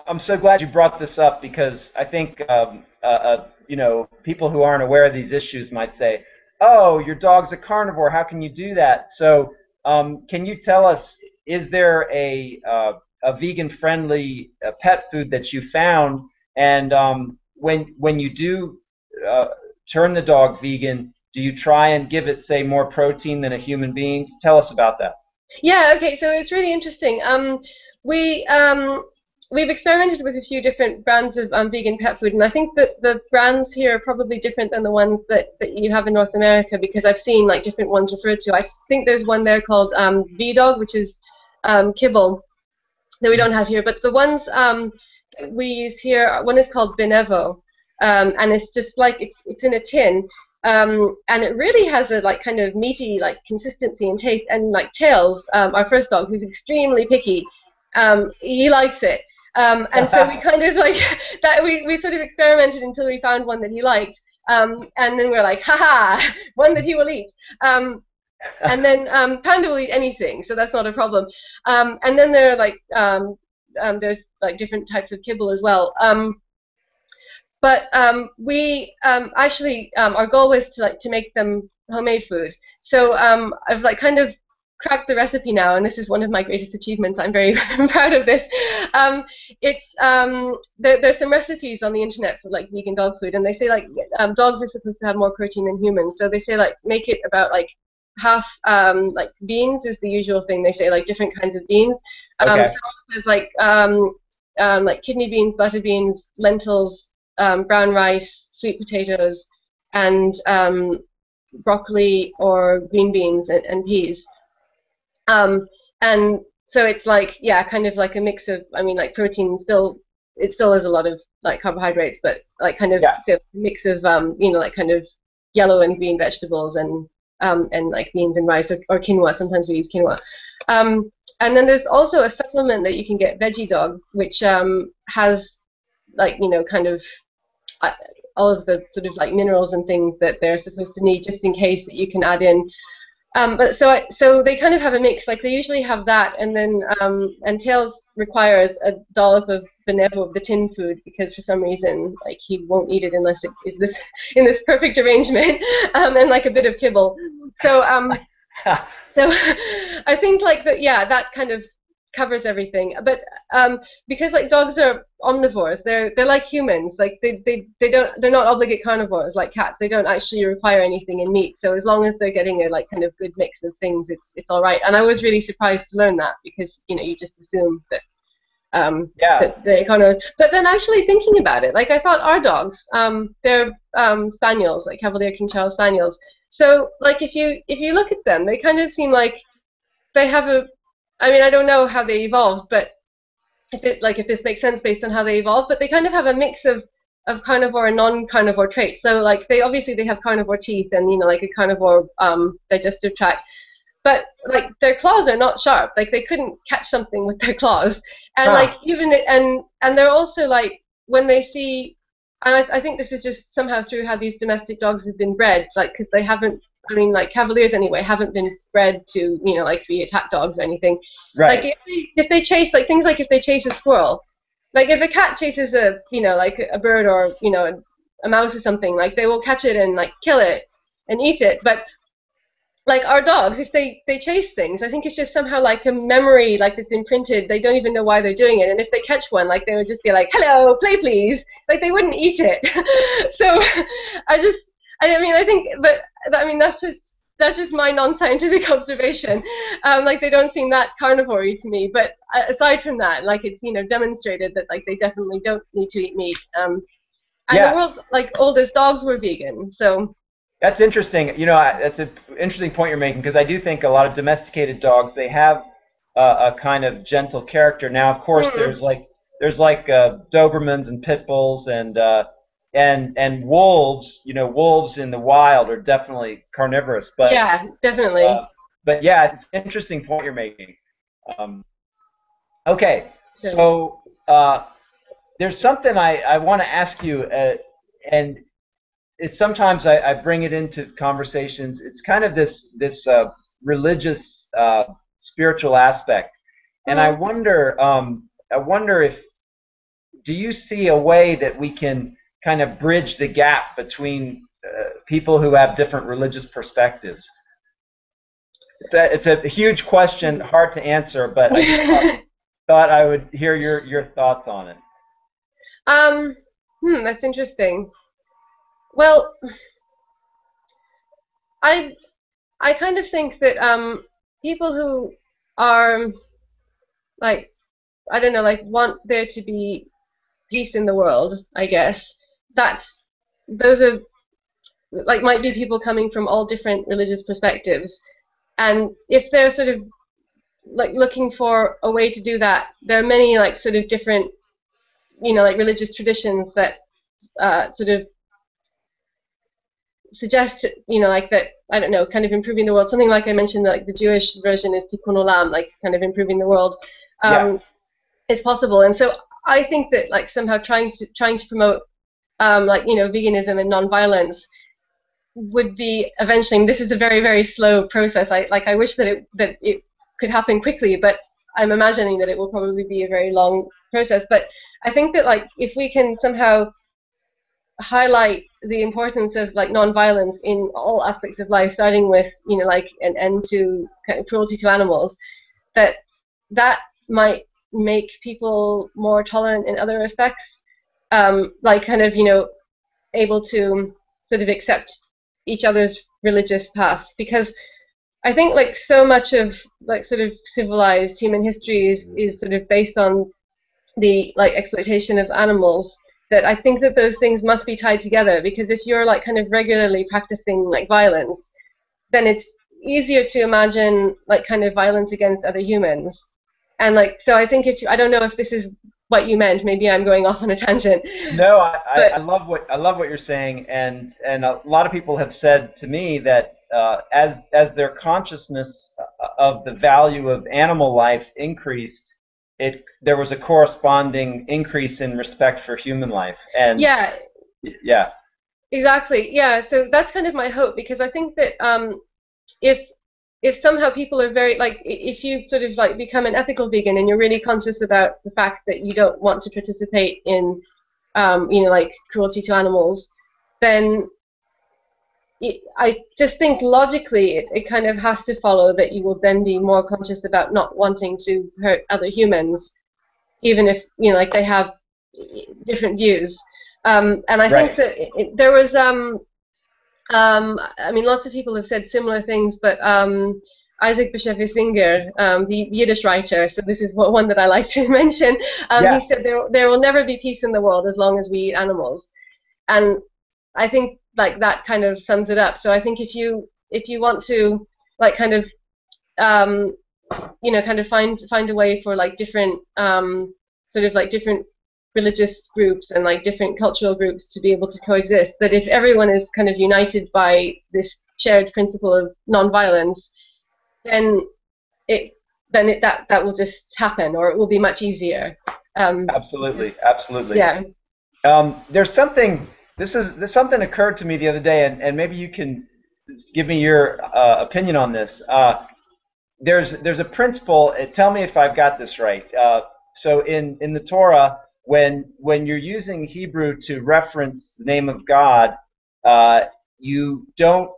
I'm so glad you brought this up because i think um, uh, uh, you know people who aren't aware of these issues might say oh your dog's a carnivore. How can you do that? So um, can you tell us is there a uh, a vegan friendly uh, pet food that you found? And um, when when you do uh, turn the dog vegan, do you try and give it, say, more protein than a human being? Tell us about that. Yeah, okay, so it's really interesting. Um, we, um, we've experimented with a few different brands of um, vegan pet food, and I think that the brands here are probably different than the ones that, that you have in North America because I've seen like different ones referred to. I think there's one there called um, V-Dog, which is um, kibble that we don't have here, but the ones um, we use here, one is called Benevo, um, and it's just like it's it's in a tin, um, and it really has a like kind of meaty like consistency and taste. And like Tails, um, our first dog, who's extremely picky, um, he likes it. Um, and so we [LAUGHS] kind of like [LAUGHS] that we, we sort of experimented until we found one that he liked. Um, and then we are like, haha, [LAUGHS] one that he will eat. Um, and then um, Panda will eat anything, so that's not a problem. Um, and then there are like um, um, there's like different types of kibble as well. Um, but um, we um, actually um, our goal was to like to make them homemade food. So um, I've like kind of cracked the recipe now, and this is one of my greatest achievements. I'm [LAUGHS] very proud of this. Um, it's um, there, there's some recipes on the internet for like vegan dog food, and they say like um, dogs are supposed to have more protein than humans. So they say like make it about like half um, like beans is the usual thing. They say like different kinds of beans. Um, okay. So there's like um, um, like kidney beans, butter beans, lentils, um, brown rice, sweet potatoes, and um, broccoli or green beans and, and peas. Um, and so it's like, yeah, kind of like a mix of, I mean, like protein still, it still has a lot of like carbohydrates, but like kind of yeah. so mix of, um, you know, like kind of yellow and green vegetables and um, and like beans and rice or, or quinoa. Sometimes we use quinoa. Um, and then there's also a supplement that you can get, Veggie Dog, which um, has like you know kind of uh, all of the sort of like minerals and things that they're supposed to need just in case that you can add in. Um, but so I, so they kind of have a mix. Like they usually have that, and then um, and Tails requires a dollop of Benevo, the tin food, because for some reason like he won't eat it unless it is this [LAUGHS] in this perfect arrangement, [LAUGHS] um, and like a bit of kibble. So um, [LAUGHS] so I think like that yeah that kind of covers everything. But um, because like dogs are omnivores, they're they're like humans. Like they, they, they don't they're not obligate carnivores like cats. They don't actually require anything in meat. So as long as they're getting a like kind of good mix of things, it's it's all right. And I was really surprised to learn that because you know you just assume that. Um, yeah. That they kind of, but then actually thinking about it, like I thought our dogs, um, they're um, spaniels, like Cavalier King Charles spaniels. So like if you if you look at them, they kind of seem like they have a I mean, I don't know how they evolved, but if it like if this makes sense based on how they evolved, but they kind of have a mix of of carnivore and non-carnivore traits. So like they obviously they have carnivore teeth and you know like a carnivore um, digestive tract, but like their claws are not sharp. Like they couldn't catch something with their claws, and like even and and they're also like when they see, and I, I think this is just somehow through how these domestic dogs have been bred, like because they haven't I mean, like Cavaliers anyway, haven't been bred to, you know, like be attack dogs or anything. Right. Like if they, if they chase, like things like if they chase a squirrel, like if a cat chases a, you know, like a bird or, you know, a, a mouse or something, like they will catch it and like kill it and eat it. But like our dogs, if they they chase things, I think it's just somehow like a memory, like it's imprinted. They don't even know why they're doing it, and if they catch one, like they would just be like, "Hello, play please," like they wouldn't eat it. [LAUGHS] so [LAUGHS] I just, I mean, I think, but I mean, that's just that's just my non-scientific [LAUGHS] observation. Um, like they don't seem that carnivore to me. But uh, aside from that, like it's you know demonstrated that like they definitely don't need to eat meat. Um, and Yeah. the world's like oldest dogs were vegan, so That's interesting. You know, I- that's an interesting point you're making because I do think a lot of domesticated dogs they have uh, a kind of gentle character. Now, of course, Mhm. there's like there's like uh, Dobermans and pit bulls and uh, and and wolves. You know, wolves in the wild are definitely carnivorous. But yeah, definitely. uh, but yeah, it's an interesting point you're making. Um, okay, so, so uh, there's something I, I want to ask you, uh, and it's sometimes I, I bring it into conversations. It's kind of this this uh, religious, uh, spiritual aspect, and I Mhm. wonder um, I wonder if do you see a way that we can kind of bridge the gap between uh, people who have different religious perspectives? It's a, it's a huge question, hard to answer, but I thought, [LAUGHS] thought I would hear your, your thoughts on it. Um, hmm, that's interesting. Well, I I kind of think that um, people who are like I don't know, like want there to be peace in the world, I guess. That's those are like might be people coming from all different religious perspectives, and if they're sort of like looking for a way to do that, there are many like sort of different you know, like religious traditions that uh, sort of suggest, you know, like that, I don't know, kind of improving the world. Something like I mentioned, like the Jewish version is tikkun olam, like kind of improving the world. Um, It's possible, and so I think that like somehow trying to trying to promote, um, like you know, veganism and non-violence would be eventually. This is a very very slow process. I like I wish that it that it could happen quickly, but I'm imagining that it will probably be a very long process. But I think that like if we can somehow highlight the importance of like non-violence in all aspects of life, starting with you know like an end to kind of cruelty to animals, that that might make people more tolerant in other respects, um, like kind of you know able to sort of accept each other's religious paths. Because I think like so much of like sort of civilized human history is, is sort of based on the like exploitation of animals that I think that those things must be tied together. Because if you're like kind of regularly practicing like violence then it's easier to imagine like kind of violence against other humans. And like so I think if you, I don't know if this is what you meant maybe I'm going off on a tangent No, I, I, But- I love what I love what you're saying, and and a lot of people have said to me that uh, as as their consciousness uh, of the value of animal life increased, it there was a corresponding increase in respect for human life, and yeah yeah, Exactly. Yeah. So that's kind of my hope because I think that um, if if somehow people are very like if you sort of like become an ethical vegan and you're really conscious about the fact that you don't want to participate in um, you know like cruelty to animals, then it, I just think logically it, it kind of has to follow that you will then be more conscious about not wanting to hurt other humans, even if you know like they have different views. Um, and I Right. think that it, it- there was, um, um, I mean, lots of people have said similar things, but um, Isaac Bashevis Singer, um, the Yiddish writer, so this is one that I like [LAUGHS] to mention, um, Yeah. he said there, there will never be peace in the world as long as we eat animals. And I think like that kind of sums it up. So I think if you if you want to like kind of um, you know kind of find find a way for like different um, sort of like different religious groups and like different cultural groups to be able to coexist. That if everyone is kind of united by this shared principle of nonviolence, then it then it, that that will just happen, or it will be much easier. Um, absolutely, absolutely. yeah. Um, there's something. This is this something occurred to me the other day, and, and maybe you can give me your uh, opinion on this. Uh, there's there's a principle. uh, tell me if I've got this right. Uh, so in in the Torah, when when you're using Hebrew to reference the name of God, uh, you don't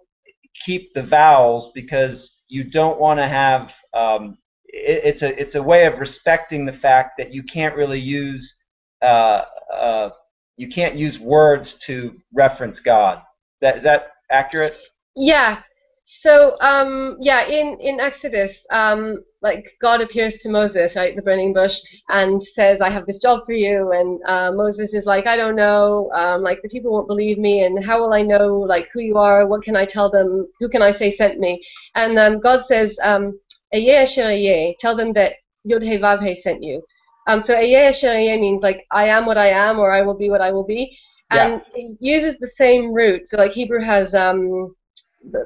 keep the vowels because you don't want to have um, it, it's a it's a way of respecting the fact that you can't really use uh, uh, you can't use words to reference God. Is that is that accurate? Yeah. So um, yeah, in in Exodus, um, like God appears to Moses, right, the burning bush, and says, "I have this job for you." And uh, Moses is like, "I don't know. Um, like the people won't believe me, and how will I know like who you are? What can I tell them? Who can I say sent me?" And um, God says, um, Tell them that Yod He Vav He sent you. Um, so Ayeh Asher means like I am what I am, or I will be what I will be, and yeah. it uses the same root. So like Hebrew has um,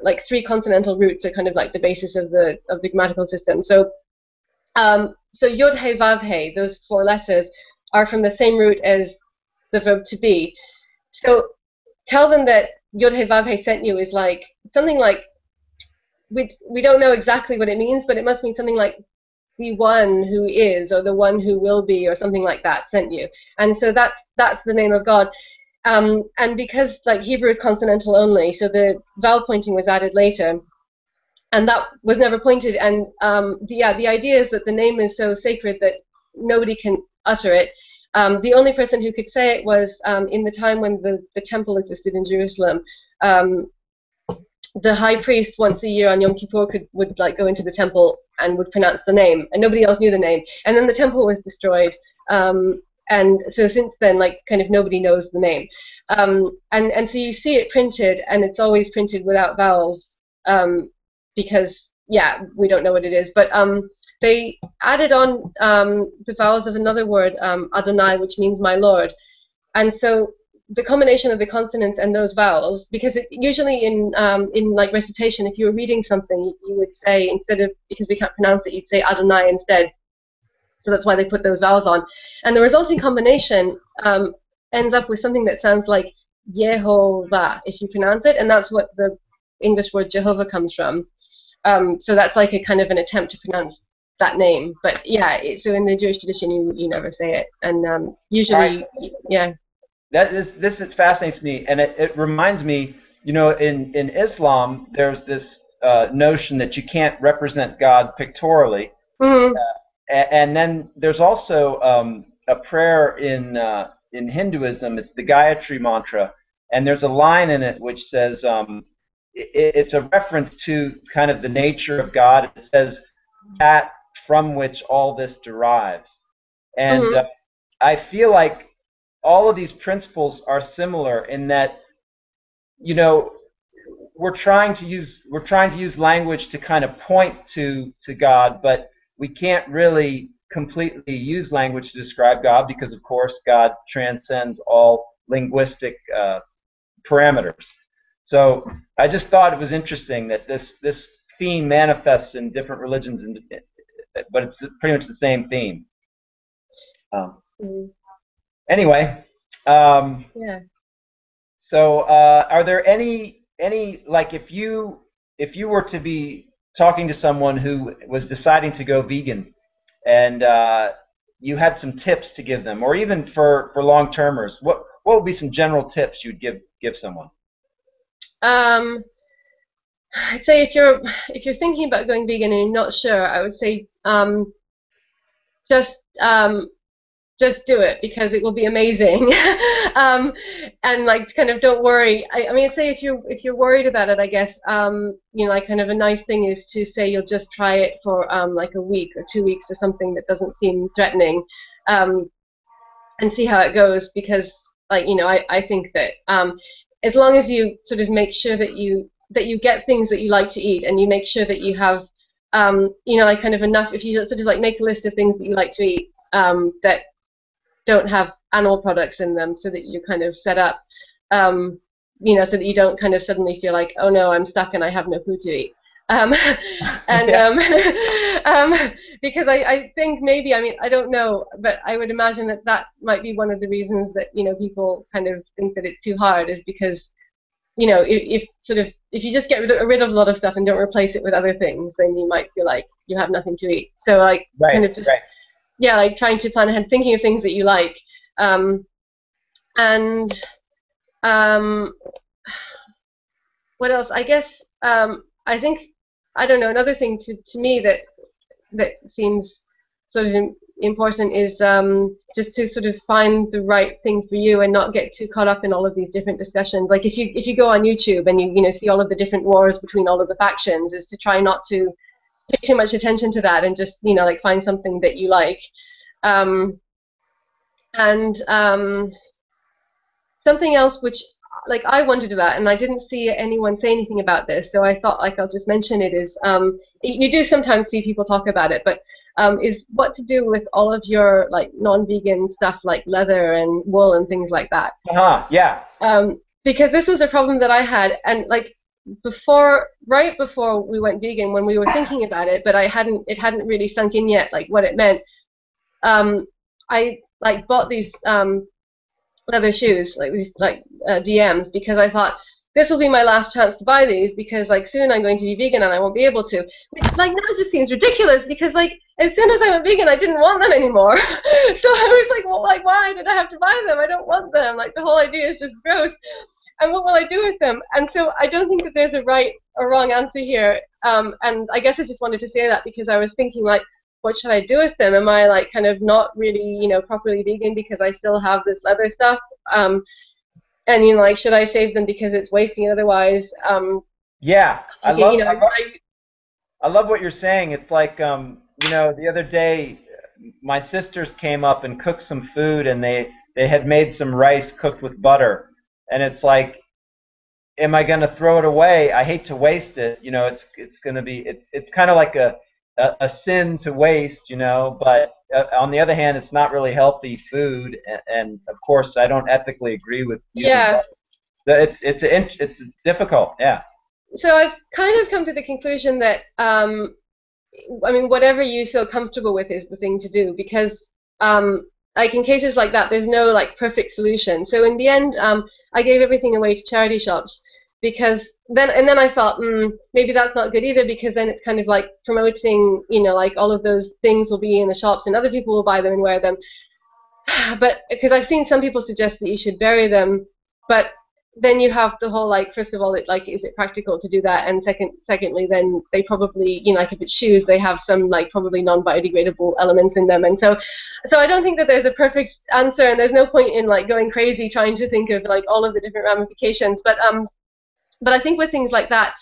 like three consonantal roots are kind of like the basis of the of the grammatical system. So um, so Yod He Vav He, those four letters, are from the same root as the verb to be. So tell them that Yod He Vav He sent you is like something like we we don't know exactly what it means, but it must mean something like the one who is or the one who will be or something like that sent you. And so that's that's the name of God. Um, and because like Hebrew is consonantal only, so the vowel pointing was added later, and that was never pointed. And um, the, yeah, the idea is that the name is so sacred that nobody can utter it. Um, the only person who could say it was um, in the time when the, the temple existed in Jerusalem. Um, the high priest once a year on Yom Kippur could would like go into the temple and would pronounce the name, and nobody else knew the name. And then the temple was destroyed, um, and so since then, like kind of nobody knows the name. Um, and and so you see it printed, and it's always printed without vowels um, because yeah, we don't know what it is. But um, they added on um, the vowels of another word, um, Adonai, which means my Lord, and so the combination of the consonants and those vowels, because it, usually in um, in like recitation, if you were reading something, you would say instead of because we can't pronounce it, you'd say Adonai instead. So that's why they put those vowels on, and the resulting combination um, ends up with something that sounds like Yehovah if you pronounce it, and that's what the English word Jehovah comes from. Um, so that's like a kind of an attempt to pronounce that name. But yeah, it, so in the Jewish tradition, you you never say it, and um, usually, yeah that is this is fascinates me, and it, it reminds me, you know, in in Islam, there's this uh, notion that you can't represent God pictorially, mm-hmm. uh, and, then there's also um, a prayer in uh, in Hinduism. It's the Gayatri mantra, and there's a line in it which says um, it, it's a reference to kind of the nature of God. It says that from which all this derives, and mm-hmm. Uh, I feel like all of these principles are similar in that, you know, we're trying to use we're trying to use language to kind of point to to God, but we can't really completely use language to describe God because, of course, God transcends all linguistic uh, parameters. So I just thought it was interesting that this this theme manifests in different religions, and but it's pretty much the same theme. Um, mm-hmm. Anyway. Um, yeah. So, uh, are there any any like if you if you were to be talking to someone who was deciding to go vegan, and uh, you had some tips to give them, or even for for long termers, what what would be some general tips you'd give give someone? Um, I'd say if you're if you're thinking about going vegan and you're not sure, I would say um, just um, just do it because it will be amazing [LAUGHS] um, and like kind of don't worry. I, I, mean say if you're if you're worried about it I guess um, you know like kind of a nice thing is to say you'll just try it for um, like a week or two weeks or something that doesn't seem threatening um, and see how it goes because like you know I, I think that um, as long as you sort of make sure that you that you get things that you like to eat and you make sure that you have um, you know like kind of enough if you sort of like make a list of things that you like to eat um, that don't have animal products in them so that you kind of set up, um, you know, so that you don't kind of suddenly feel like, oh no, I'm stuck and I have no food to eat. Um, [LAUGHS] and um, [LAUGHS] um, because I, I think maybe I mean I don't know, but I would imagine that that might be one of the reasons that you know people kind of think that it's too hard is because you know if, if sort of if you just get rid of, rid of a lot of stuff and don't replace it with other things, then you might feel like you have nothing to eat. So like right, kind of just right yeah, like trying to plan ahead, thinking of things that you like, um, and um, what else? I guess um, I think I don't know. Another thing to, to me that that seems sort of important is um, just to sort of find the right thing for you and not get too caught up in all of these different discussions. Like if you if you go on YouTube and you you know see all of the different wars between all of the factions, is to try not to pay too much attention to that and just you know like find something that you like. Um, and um, something else which like I wondered about, and I didn't see anyone say anything about this, so I thought like I'll just mention it. Is um, you do sometimes see people talk about it, but um, is what to do with all of your like non-vegan stuff like leather and wool and things like that. Uh huh. Yeah. Um, because this was a problem that I had, and like before, right before we went vegan, when we were thinking about it, but I hadn't, it hadn't really sunk in yet, like what it meant. Um, I like bought these um, leather shoes, like these like uh, DMs, because I thought this will be my last chance to buy these because like soon I'm going to be vegan and I won't be able to. Which like now just seems ridiculous because like as soon as I went vegan I didn't want them anymore. [LAUGHS] so I was like, well like why did I have to buy them? I don't want them. Like the whole idea is just gross. And what will I do with them? And so I don't think that there's a right or wrong answer here. Um, and I guess I just wanted to say that because I was thinking like what should I do with them? Am I like kind of not really, you know, properly vegan because I still have this leather stuff? Um, and you know, like, should I save them because it's wasting otherwise? Um, yeah, I love, you know, I love, I, I love what you're saying. It's like, um, you know, the other day, my sisters came up and cooked some food, and they they had made some rice cooked with butter, and it's like, am I going to throw it away? I hate to waste it. You know, it's it's going to be it's it's kind of like a a, a sin to waste, you know. But uh, on the other hand, it's not really healthy food, and, and of course, I don't ethically agree with. Yeah. It's it's it's it's difficult. Yeah. So I've kind of come to the conclusion that um, I mean, whatever you feel comfortable with is the thing to do because um, like in cases like that, there's no like perfect solution. So in the end, um, I gave everything away to charity shops because then and then I thought mm, maybe that's not good either because then it's kind of like promoting you know like all of those things will be in the shops and other people will buy them and wear them [SIGHS] but because I've seen some people suggest that you should bury them but then you have the whole like first of all it like is it practical to do that? And second secondly then they probably you know like if it's shoes they have some like probably non-biodegradable elements in them. And so so I don't think that there's a perfect answer and there's no point in like going crazy trying to think of like all of the different ramifications. But um but I think with things like that,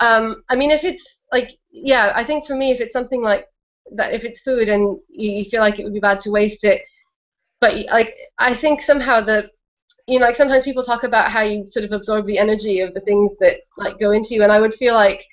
um, I mean, if it's like, yeah, I think for me, if it's something like that, if it's food and you, you feel like it would be bad to waste it, but like, I think somehow the, you know, like sometimes people talk about how you sort of absorb the energy of the things that like go into you, and I would feel like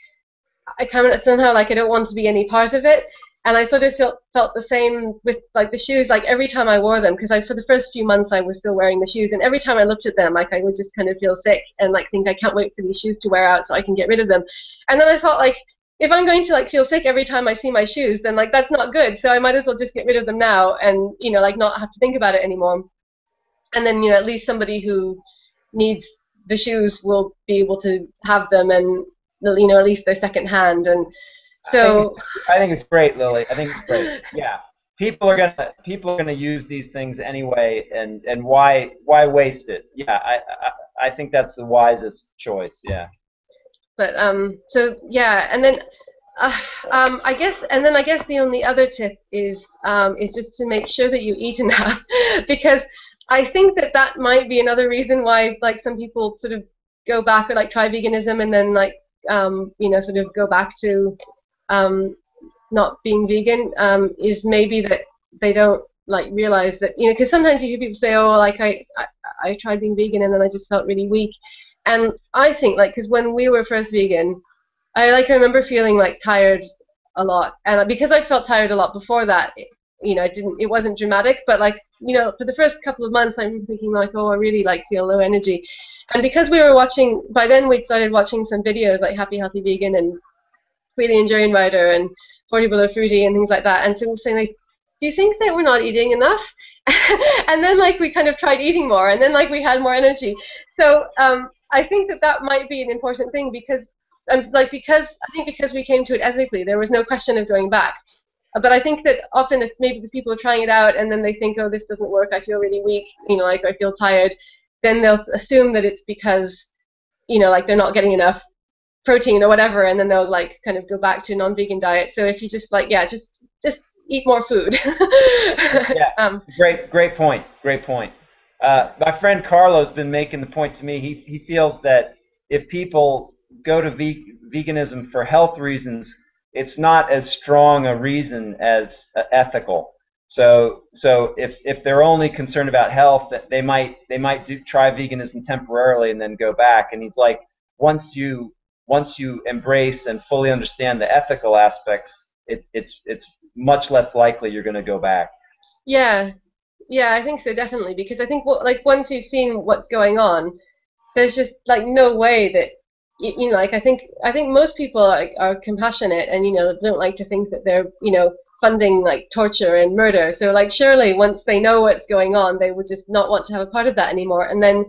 I kind of somehow like I don't want to be any part of it, and I sort of felt felt the same with like the shoes. Like every time I wore them, because I for the first few months I was still wearing the shoes, and every time I looked at them, like I would just kind of feel sick and like think I can't wait for these shoes to wear out so I can get rid of them. And then I thought like if I'm going to like feel sick every time I see my shoes, then like that's not good. So I might as well just get rid of them now and you know like not have to think about it anymore. And then you know at least somebody who needs the shoes will be able to have them and you know at least they're second hand and so I think, it's great, Lily. I think it's great. [LAUGHS] Yeah, people are gonna people are gonna use these things anyway, and and why why waste it? Yeah, I I, I think that's the wisest choice. Yeah. But um, so yeah, and then. Uh, um, I guess, and then I guess the only other tip is um, is just to make sure that you eat enough, [LAUGHS] because I think that that might be another reason why like some people sort of go back or like try veganism and then like um, you know sort of go back to um, not being vegan um, is maybe that they don't like realize that you know because sometimes you hear people say oh like I, I I tried being vegan and then I just felt really weak. And I think like because when we were first vegan I like I remember feeling like tired a lot. And because I felt tired a lot before that you know it didn't it wasn't dramatic but like you know for the first couple of months I'm thinking like oh I really like feel low energy and because we were watching by then we'd started watching some videos like Happy Healthy Vegan and really enjoying Rider and 40 Below Fruity and things like that. And so we're saying like, do you think that we're not eating enough? [LAUGHS] and then like we kind of tried eating more, and then like we had more energy. So um, I think that that might be an important thing because um, like because I think because we came to it ethically, there was no question of going back. Uh, but I think that often if maybe the people are trying it out and then they think, oh, this doesn't work, I feel really weak, you know, like I feel tired, then they'll assume that it's because you know, like they're not getting enough protein or whatever, and then they'll like kind of go back to non-vegan diet. So if you just like, yeah, just just eat more food. [LAUGHS] yeah, um, great, great point. Great point. Uh, my friend Carlo's been making the point to me. He he feels that if people go to ve- veganism for health reasons, it's not as strong a reason as uh, ethical. So so if if they're only concerned about health, that they might they might do, try veganism temporarily and then go back. And he's like, once you once you embrace and fully understand the ethical aspects, it, it's it's much less likely you're going to go back. Yeah, yeah, I think so definitely because I think what, like once you've seen what's going on, there's just like no way that you, you know like I think I think most people are, are compassionate and you know don't like to think that they're you know funding like torture and murder. So like surely once they know what's going on, they would just not want to have a part of that anymore. And then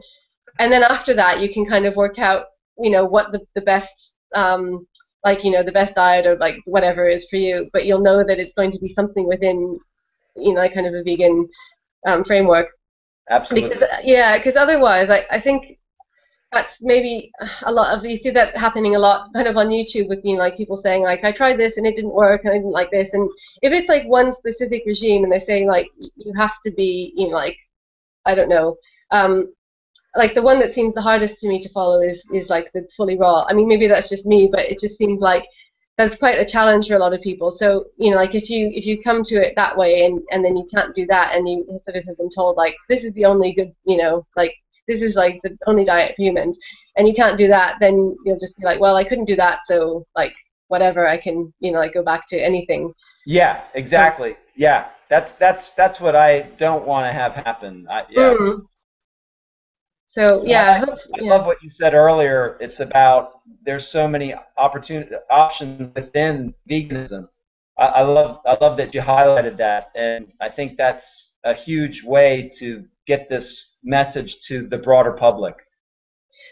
and then after that, you can kind of work out you know what the the best um, like you know the best diet or like whatever is for you, but you'll know that it's going to be something within you know kind of a vegan um, framework. Absolutely. Because yeah, because otherwise, I I think that's maybe a lot of you see that happening a lot kind of on YouTube with you know like people saying like I tried this and it didn't work and I didn't like this and if it's like one specific regime and they're saying like you have to be you know like I don't know um, like the one that seems the hardest to me to follow is is like the fully raw. I mean, maybe that's just me, but it just seems like that's quite a challenge for a lot of people. So you know, like if you if you come to it that way and and then you can't do that, and you sort of have been told like this is the only good, you know, like this is like the only diet for humans, and you can't do that, then you'll just be like, well, I couldn't do that, so like whatever, I can you know like go back to anything. Yeah, exactly. Yeah, that's that's that's what I don't want to have happen. I, yeah. Mm. So yeah, I, I, yeah. love what you said earlier. It's about there's so many opportunity options within veganism. I, I love I love that you highlighted that, and I think that's a huge way to get this message to the broader public.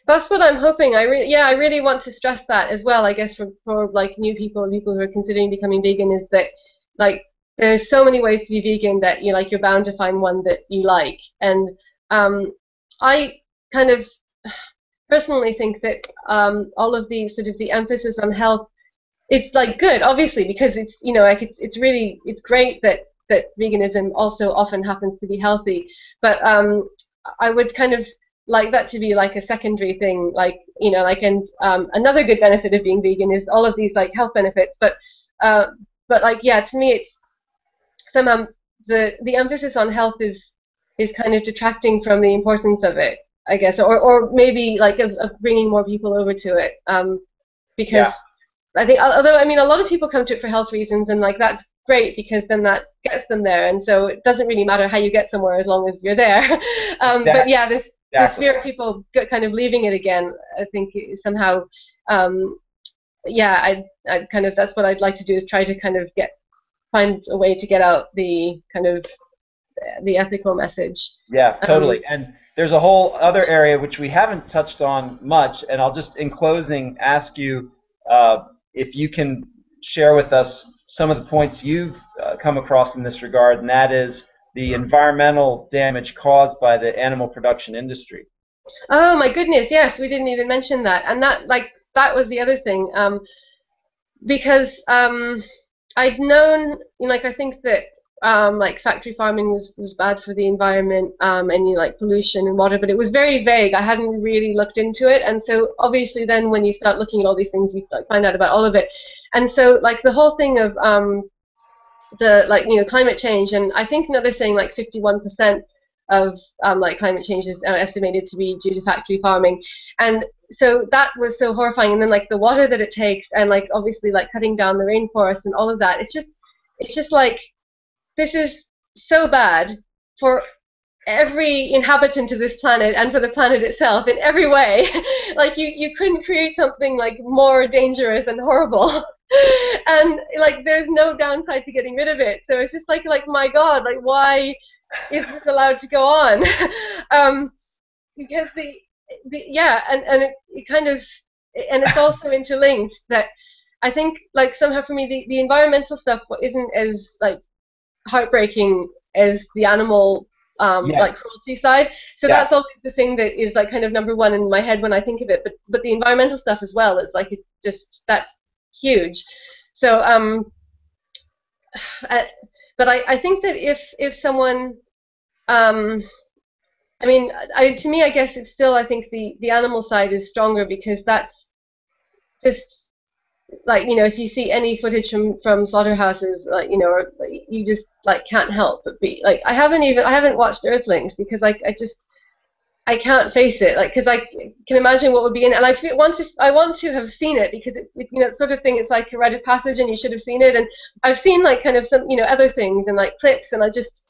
That's what I'm hoping. I really, yeah, I really want to stress that as well. I guess for for like new people, people who are considering becoming vegan, is that like there's so many ways to be vegan that you like you're bound to find one that you like. And um, I kind of personally think that um, all of the sort of the emphasis on health it's like good obviously because it's you know like it's it's really it's great that that veganism also often happens to be healthy but um, I would kind of like that to be like a secondary thing like you know like and um, another good benefit of being vegan is all of these like health benefits but uh, but like yeah to me it's somehow the the emphasis on health is is kind of detracting from the importance of it I guess, or or maybe like of, of bringing more people over to it, um, because yeah. I think although I mean a lot of people come to it for health reasons, and like that's great because then that gets them there, and so it doesn't really matter how you get somewhere as long as you're there. [LAUGHS] um, but yeah, this this fear of people kind of leaving it again, I think somehow, um, yeah, I I kind of that's what I'd like to do is try to kind of get find a way to get out the kind of the ethical message. Yeah, totally, um, and there's a whole other area which we haven't touched on much, and I'll just, in closing, ask you uh, if you can share with us some of the points you've uh, come across in this regard, and that is the environmental damage caused by the animal production industry. Oh my goodness, yes, we didn't even mention that, and that like that was the other thing, um, because um, I'd known, you know, like I think that um, like factory farming was, was bad for the environment um, and you like pollution and water, but it was very vague. I hadn't really looked into it, and so obviously then when you start looking at all these things, you find out about all of it. And so like the whole thing of um, the like you know climate change, and I think now they're saying like 51% of um, like climate change is uh, estimated to be due to factory farming, and so that was so horrifying. And then like the water that it takes, and like obviously like cutting down the rainforest and all of that. It's just it's just like this is so bad for every inhabitant of this planet and for the planet itself in every way. [LAUGHS] like you, you couldn't create something like more dangerous and horrible. [LAUGHS] and like there's no downside to getting rid of it. So it's just like like my God, like why is this allowed to go on? [LAUGHS] um, because the, the yeah, and and it, it kind of and it's also interlinked that I think like somehow for me the, the environmental stuff isn't as like heartbreaking as the animal um, Yeah. like cruelty side. So Yeah. that's always the thing that is like kind of number one in my head when I think of it. But but the environmental stuff as well is like it's just that's huge. So um, [SIGHS] uh, but I, I think that if if someone um, I mean, I, to me, I guess it's still. I think the the animal side is stronger because that's just like you know, if you see any footage from from slaughterhouses, like you know, or, you just like can't help but be like. I haven't even I haven't watched Earthlings because I I just I can't face it, like because I can imagine what would be in it, and I feel, want to I want to have seen it because it, it you know sort of thing. It's like a rite of passage, and you should have seen it. And I've seen like kind of some you know other things and like clips, and I just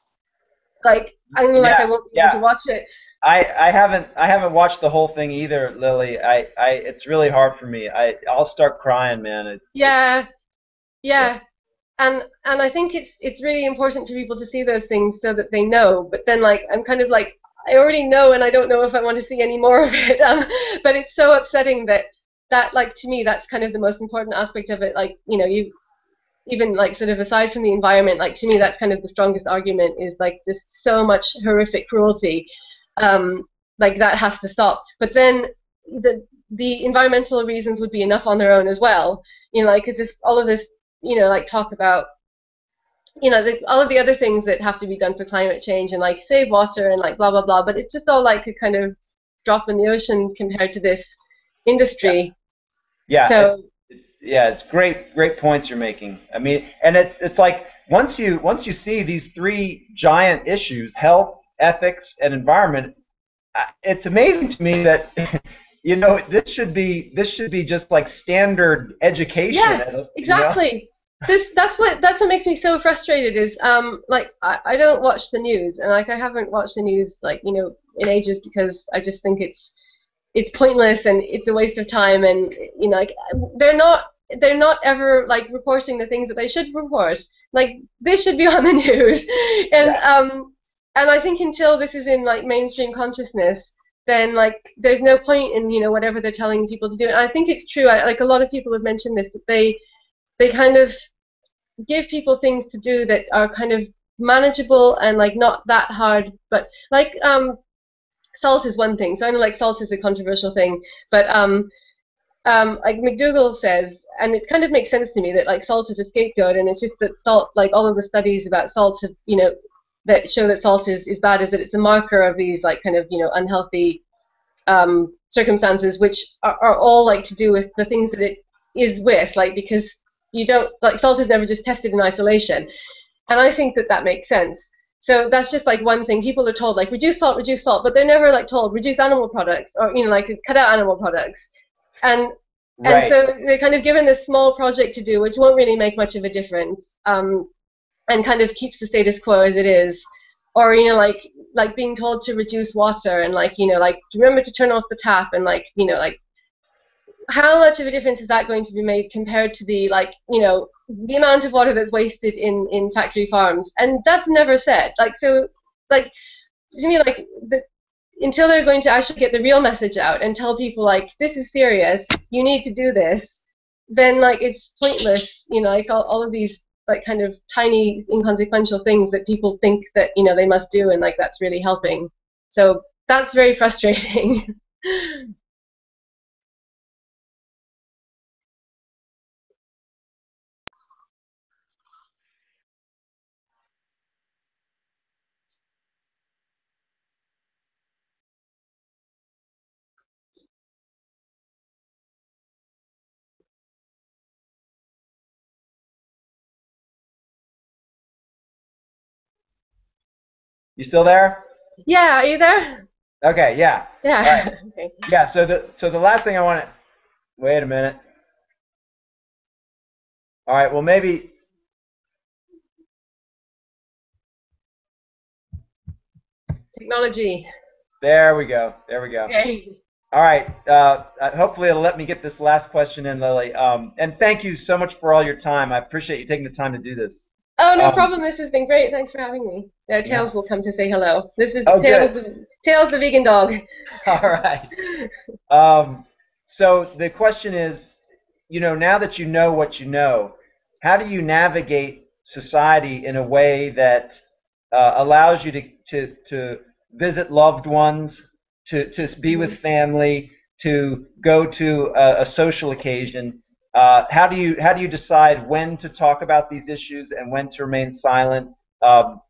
like I don't know, like Yeah, I won't be yeah. able to watch it. I, I haven't I haven't watched the whole thing either, Lily. I, I it's really hard for me. I I'll start crying, man. It, Yeah, yeah, and and I think it's it's really important for people to see those things so that they know. But then like I'm kind of like I already know, and I don't know if I want to see any more [LAUGHS] of it. Um, but it's so upsetting that that like to me that's kind of the most important aspect of it. Like you know you even like sort of aside from the environment, like to me that's kind of the strongest argument is like just so much horrific cruelty. Um, like that has to stop. But then the the environmental reasons would be enough on their own as well. You know, like because if all of this, you know, like talk about, you know, the, all of the other things that have to be done for climate change and like save water and like blah blah blah. But it's just all like a kind of drop in the ocean compared to this industry. yeah. so yeah, it's great, great points you're making. I mean, and it's it's like once you once you see these three giant issues: health, ethics, and environment. uh, It's amazing to me that [LAUGHS] you know this should be this should be just like standard education. Yeah, you know? Exactly. This that's what that's what makes me so frustrated is um like I, I don't watch the news and like I haven't watched the news like you know in ages because I just think it's it's pointless and it's a waste of time and you know like they're not they're not ever like reporting the things that they should report like they should be [LAUGHS] on the news and um and I think until this is in like mainstream consciousness then like there's no point in you know whatever they're telling people to do. And I think it's true I, like a lot of people have mentioned this that they they kind of give people things to do that are kind of manageable and like not that hard but like um salt is one thing. So i know like salt is a controversial thing but um um like McDougall says and it kind of makes sense to me that like salt is a scapegoat and it's just that salt like all of the studies about salt have you know that show that salt is, is bad is that it's a marker of these like kind of you know unhealthy um circumstances which are, are all like to do with the things that it is with like because you don't like salt is never just tested in isolation. And i think that that makes sense. So that's just like one thing. People are told like reduce salt reduce salt but they're never like told reduce animal products or you know like cut out animal products. And and Right. so they're kind of given this small project to do which won't really make much of a difference. Um, and kind of keeps the status quo as it is or you know like like being told to reduce water and like you know like remember to turn off the tap and like you know like how much of a difference is that going to be made compared to the like you know the amount of water that's wasted in in factory farms? And that's never said. Like so like to me like the until they're going to actually get the real message out and tell people like this is serious you need to do this then like it's pointless you know like all, all of these like kind of tiny inconsequential things that people think that you know they must do and like that's really helping. So that's very frustrating [LAUGHS] You still there? yeah are you there Okay, yeah, yeah [LAUGHS] okay. yeah. So the so the last thing I want to wait a minute. All right. Well, maybe technology there we go. There we go. okay All right. Uh, uh, hopefully, it'll let me get this last question in, Lily. Um, and thank you so much for all your time. I appreciate you taking the time to do this. Oh, no Um, problem. This has been great. Thanks for having me. Uh, Tails will come to say hello. This is Oh, Tails, the, Tails the vegan dog. [LAUGHS] All right. Um, so the question is, you know, now that you know what you know, how do you navigate society in a way that uh, allows you to, to, to visit loved ones, to, to be with mm-hmm. family, to go to a, a social occasion. Uh, how do you how do you decide when to talk about these issues and when to remain silent? Um,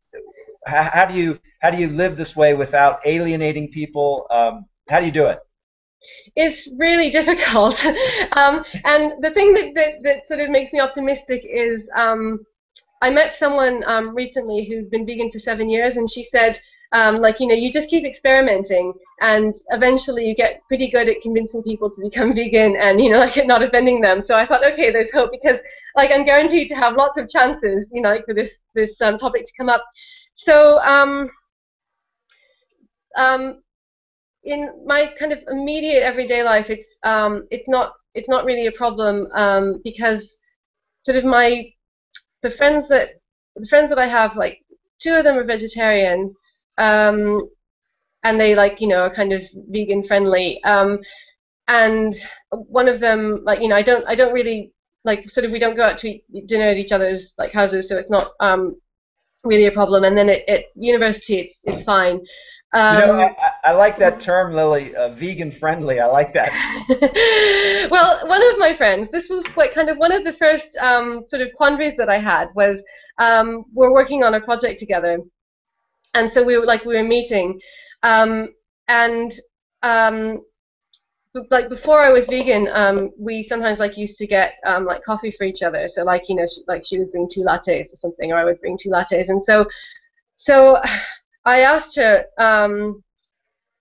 how, how, do you how do you live this way without alienating people? Um, how do you do it? It's really [LAUGHS] difficult, um, and the thing that, that, that sort of makes me optimistic is um, I met someone um, recently who'd been vegan for seven years, and she said um, like, you know, you just keep experimenting and eventually you get pretty good at convincing people to become [LAUGHS] vegan and, you know, like not offending them. So I thought, okay, there's hope because, like, I'm guaranteed to have lots of chances, you know, like for this, this um, topic to come up. So, um, um, in my kind of immediate everyday life, it's, um, it's not, it's not really a problem um, because sort of my, the friends that, the friends that I have, like, two of them are vegetarian, um, and they like you know are kind of vegan friendly. Um, and one of them, like you know, I don't I don't really like sort of we don't go out to eat dinner at each other's like houses, so it's not um, really a problem. And then at, at university, it's it's fine. Um, you know, um, I, I, like that term, Lily, uh, vegan friendly. I like that. [LAUGHS] well, one of my friends, this was like kind of one of the first um, sort of quandaries that I had was um, we're working on a project together, and so we were like we were meeting, um, and um, like before I was vegan, um, we sometimes like used to get um, like coffee for each other. So like you know, she, like she would bring two lattes or something, or I would bring two lattes, and so so [SIGHS] I asked her um,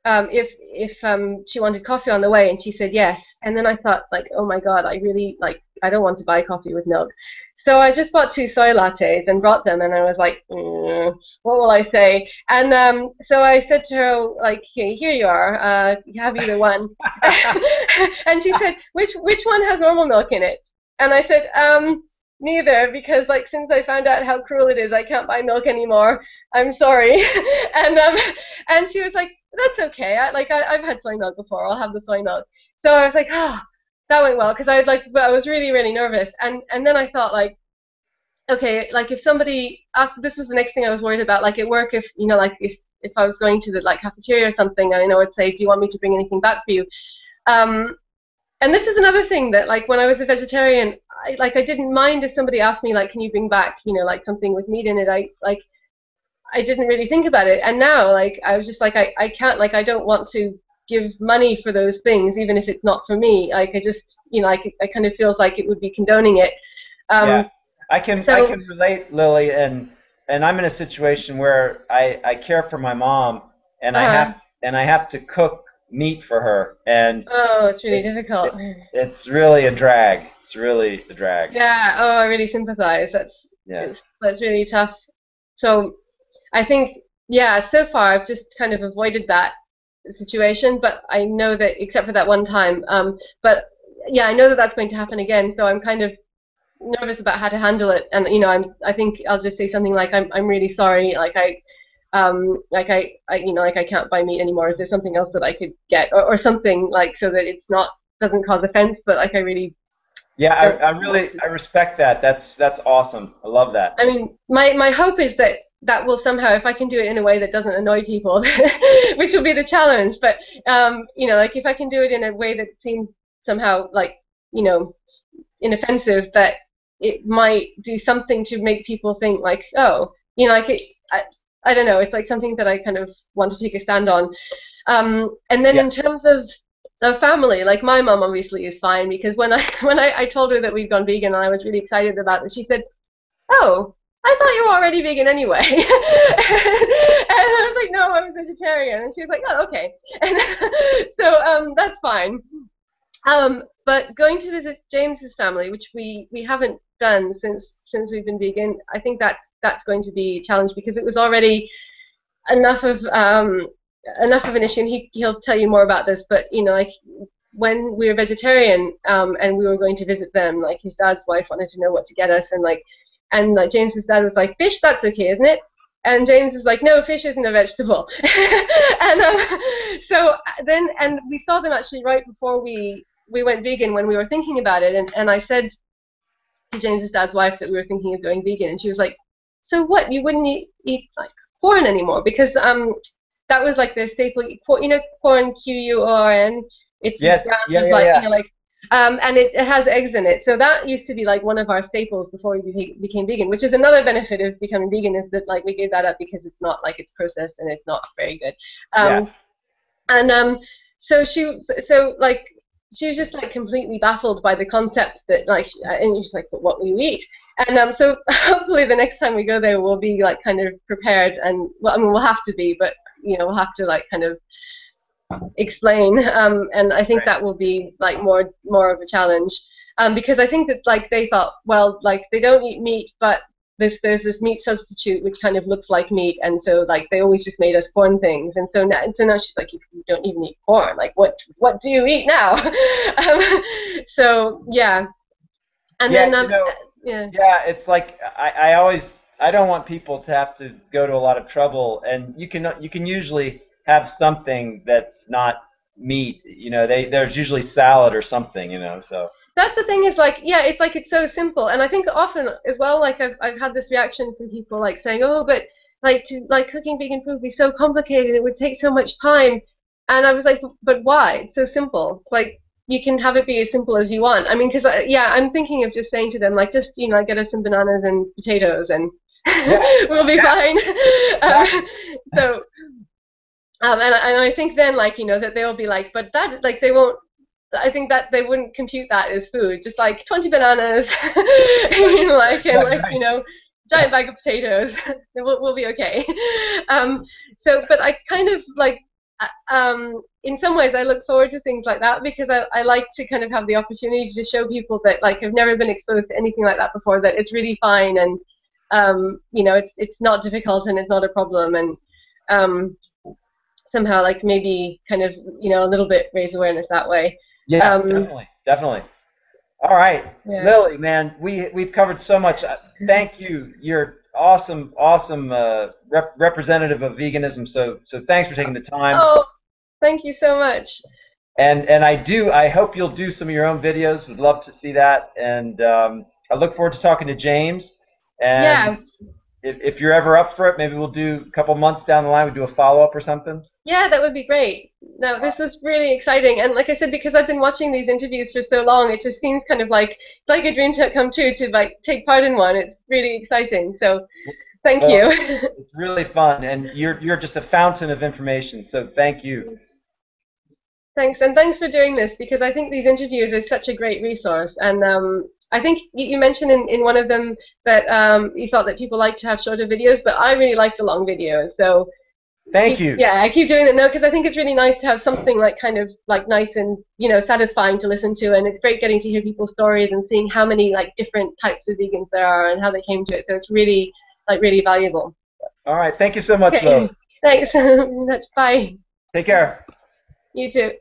um, if if um, she wanted coffee on the way, and she said yes. And then I thought like, oh my god, I really like I don't want to buy coffee with milk. So I just bought two soy lattes and brought them, and I was like, mm, what will I say? And um, so I said to her, like, here, here you are, uh, you have either one. [LAUGHS] [LAUGHS] and she said, which which one has normal milk in it? And I said, um, neither, because like since I found out how cruel it is, I can't buy milk anymore. I'm sorry. [LAUGHS] and um, and she was like, that's okay. I, like I, I've had soy milk before. I'll have the soy milk. So I was like, oh that went well because I like I was really really nervous and and then I thought like okay like if somebody asked this was the next thing I was worried about like at work if you know like if if I was going to the like cafeteria or something I know I'd say do you want me to bring anything back for you um, and this is another thing that like when I was a vegetarian I, like I didn't mind if somebody asked me like can you bring back you know like something with meat in it I like I didn't really think about it and now like I was just like I, I can't like I don't want to give money for those things, even if it's not for me. Like I just, you know, like it kind of feels like it would be condoning it. Um, yeah, I can so, I can relate, Lily, and and I'm in a situation where I I care for my mom, and uh-huh. I have and I have to cook meat for her, and oh, it's really difficult. It, it's really a drag. It's really a drag. Yeah. Oh, I really sympathize. That's yeah. that's really tough. So, I think yeah. So far, I've just kind of avoided that situation, but I know that except for that one time. Um, but yeah, I know that that's going to happen again, so I'm kind of nervous about how to handle it. And you know, I'm I think I'll just say something like I'm I'm really sorry. Like I. Um, like I, I, you know, like I can't buy meat anymore. Is there something else that I could get, or, or something like so that it's not doesn't cause offense, but like I really yeah, I, I really I respect that. That's that's awesome. I love that. I mean, my my hope is that that will somehow, if I can do it in a way that doesn't annoy people, [LAUGHS] which will be the challenge. But um, you know, like if I can do it in a way that seems somehow like you know inoffensive, that it might do something to make people think like, oh, you know, like it, I, I don't know, it's like something that I kind of want to take a stand on. Um, and then yeah. in terms of the family, like my mom obviously is fine because when I [LAUGHS] when I, I told her that we'd gone vegan and I was really excited about it, she said, "Oh, I thought you were already vegan anyway. [LAUGHS] and I was like, no, I'm a vegetarian. And she was like, oh, okay. And [LAUGHS] so um, that's fine. Um, but going to visit James's family, which we, we haven't done since since we've been vegan, I think that's that's going to be a challenge because it was already enough of um, enough of an issue. And he he'll tell you more about this. But you know, like when we were vegetarian um, and we were going to visit them, like his dad's wife wanted to know what to get us, and like and like James's dad was like, fish, that's okay, isn't it? And James is like, no, fish isn't a vegetable. [LAUGHS] and um, so then, and we saw them actually right before we we went vegan when we were thinking about it. And, and I said to James's dad's wife that we were thinking of going vegan, and she was like, so what? You wouldn't eat, eat like Quorn anymore because um that was like the staple. You know, Quorn Q U O R N. It's Yes, brand yeah, of, yeah, like yeah. you know like. Um, and it, it has eggs in it, so that used to be like one of our staples before we became vegan. Which is another benefit of becoming vegan is that like we gave that up because it's not like it's processed and it's not very good. Um, Yeah. And um, so she, so like she was just like completely baffled by the concept that like, she- and she's like, but what you eat? And um, so [LAUGHS] hopefully the next time we go there, we'll be like kind of prepared, and well, I mean, we'll have to be, but you know, we'll have to like kind of explain. Um, and I think Right. that will be like more more of a challenge, um, because I think that like they thought, well, like they don't eat meat, but this there's this meat substitute which kind of looks like meat, and so like they always just made us Quorn things, and so now, and so now she's like, if you don't even eat Quorn, like what what do you eat now? [LAUGHS] um, so yeah, and Yeah, then you um, know- yeah. Yeah, it's like I, I always I don't want people to have to go to a lot of trouble, and you can you can usually have something that's not meat. You know, they there's usually salad or something. You know, so. That's the thing is like yeah it's like it's so simple. And i think often as well like i've, I've had this reaction from people like saying oh but like to like cooking vegan food would be so complicated. It would take so much time. And i was like but why? It's so simple. Like you can have it be as simple as you want. I mean because yeah i'm thinking of just saying to them like just you know get us some bananas and potatoes and [LAUGHS] we'll be fine. [LAUGHS] Um, so um, and, I- and I think then, like, you know, that they'll be like, but that, like, they won't, I think that they wouldn't compute that as food. Just like 20 bananas, [LAUGHS] you know, like, and like, you know, giant bag of potatoes. [LAUGHS] we'll, we'll be okay. Um, so, but I kind of like, uh, um, in some ways, I look forward to things like that because I, I like to kind of have the opportunity to show people that, like, have never been exposed to anything like that before, that it's really fine and, um, you know, it's it's not difficult and it's not a problem and, um, somehow like maybe kind of you know a little bit raise awareness that way. yeah, Um, definitely, definitely. All right, Yeah. Lily, man, we we've covered so much. Uh, Thank you. You're awesome, awesome uh, rep- representative of veganism. So so thanks for taking the time. Oh, thank you so much. And and I do. I hope you'll do some of your own videos. Would love to see that. And um, I look forward to talking to James. And Yeah. if, if you're ever up for it, maybe we'll do a couple months down the line. We do a follow up or something. Yeah, that would be great. No, this was really exciting, and like I said, because I've been watching these interviews for so long, it just seems kind of like it's like a dream to come true to like take part in one. It's really exciting. So, thank Well- you. It's really fun, and you're you're just a fountain of information. So thank you. Thanks, and thanks for doing this because I think these interviews are such a great resource. And um, I think you, you mentioned in, in one of them that um, you thought that people like to have shorter videos, but I really like the long videos. So Thank you. Yeah, I keep doing that No, because I think it's really nice to have something like kind of like nice and you know satisfying to listen to, and it's great getting to hear people's stories and seeing how many like different types of vegans there are and how they came to it. So it's really like really valuable. All right. Thank you so much, Okay. Lily. [LAUGHS] Thanks. [LAUGHS] Bye. Take care. You too.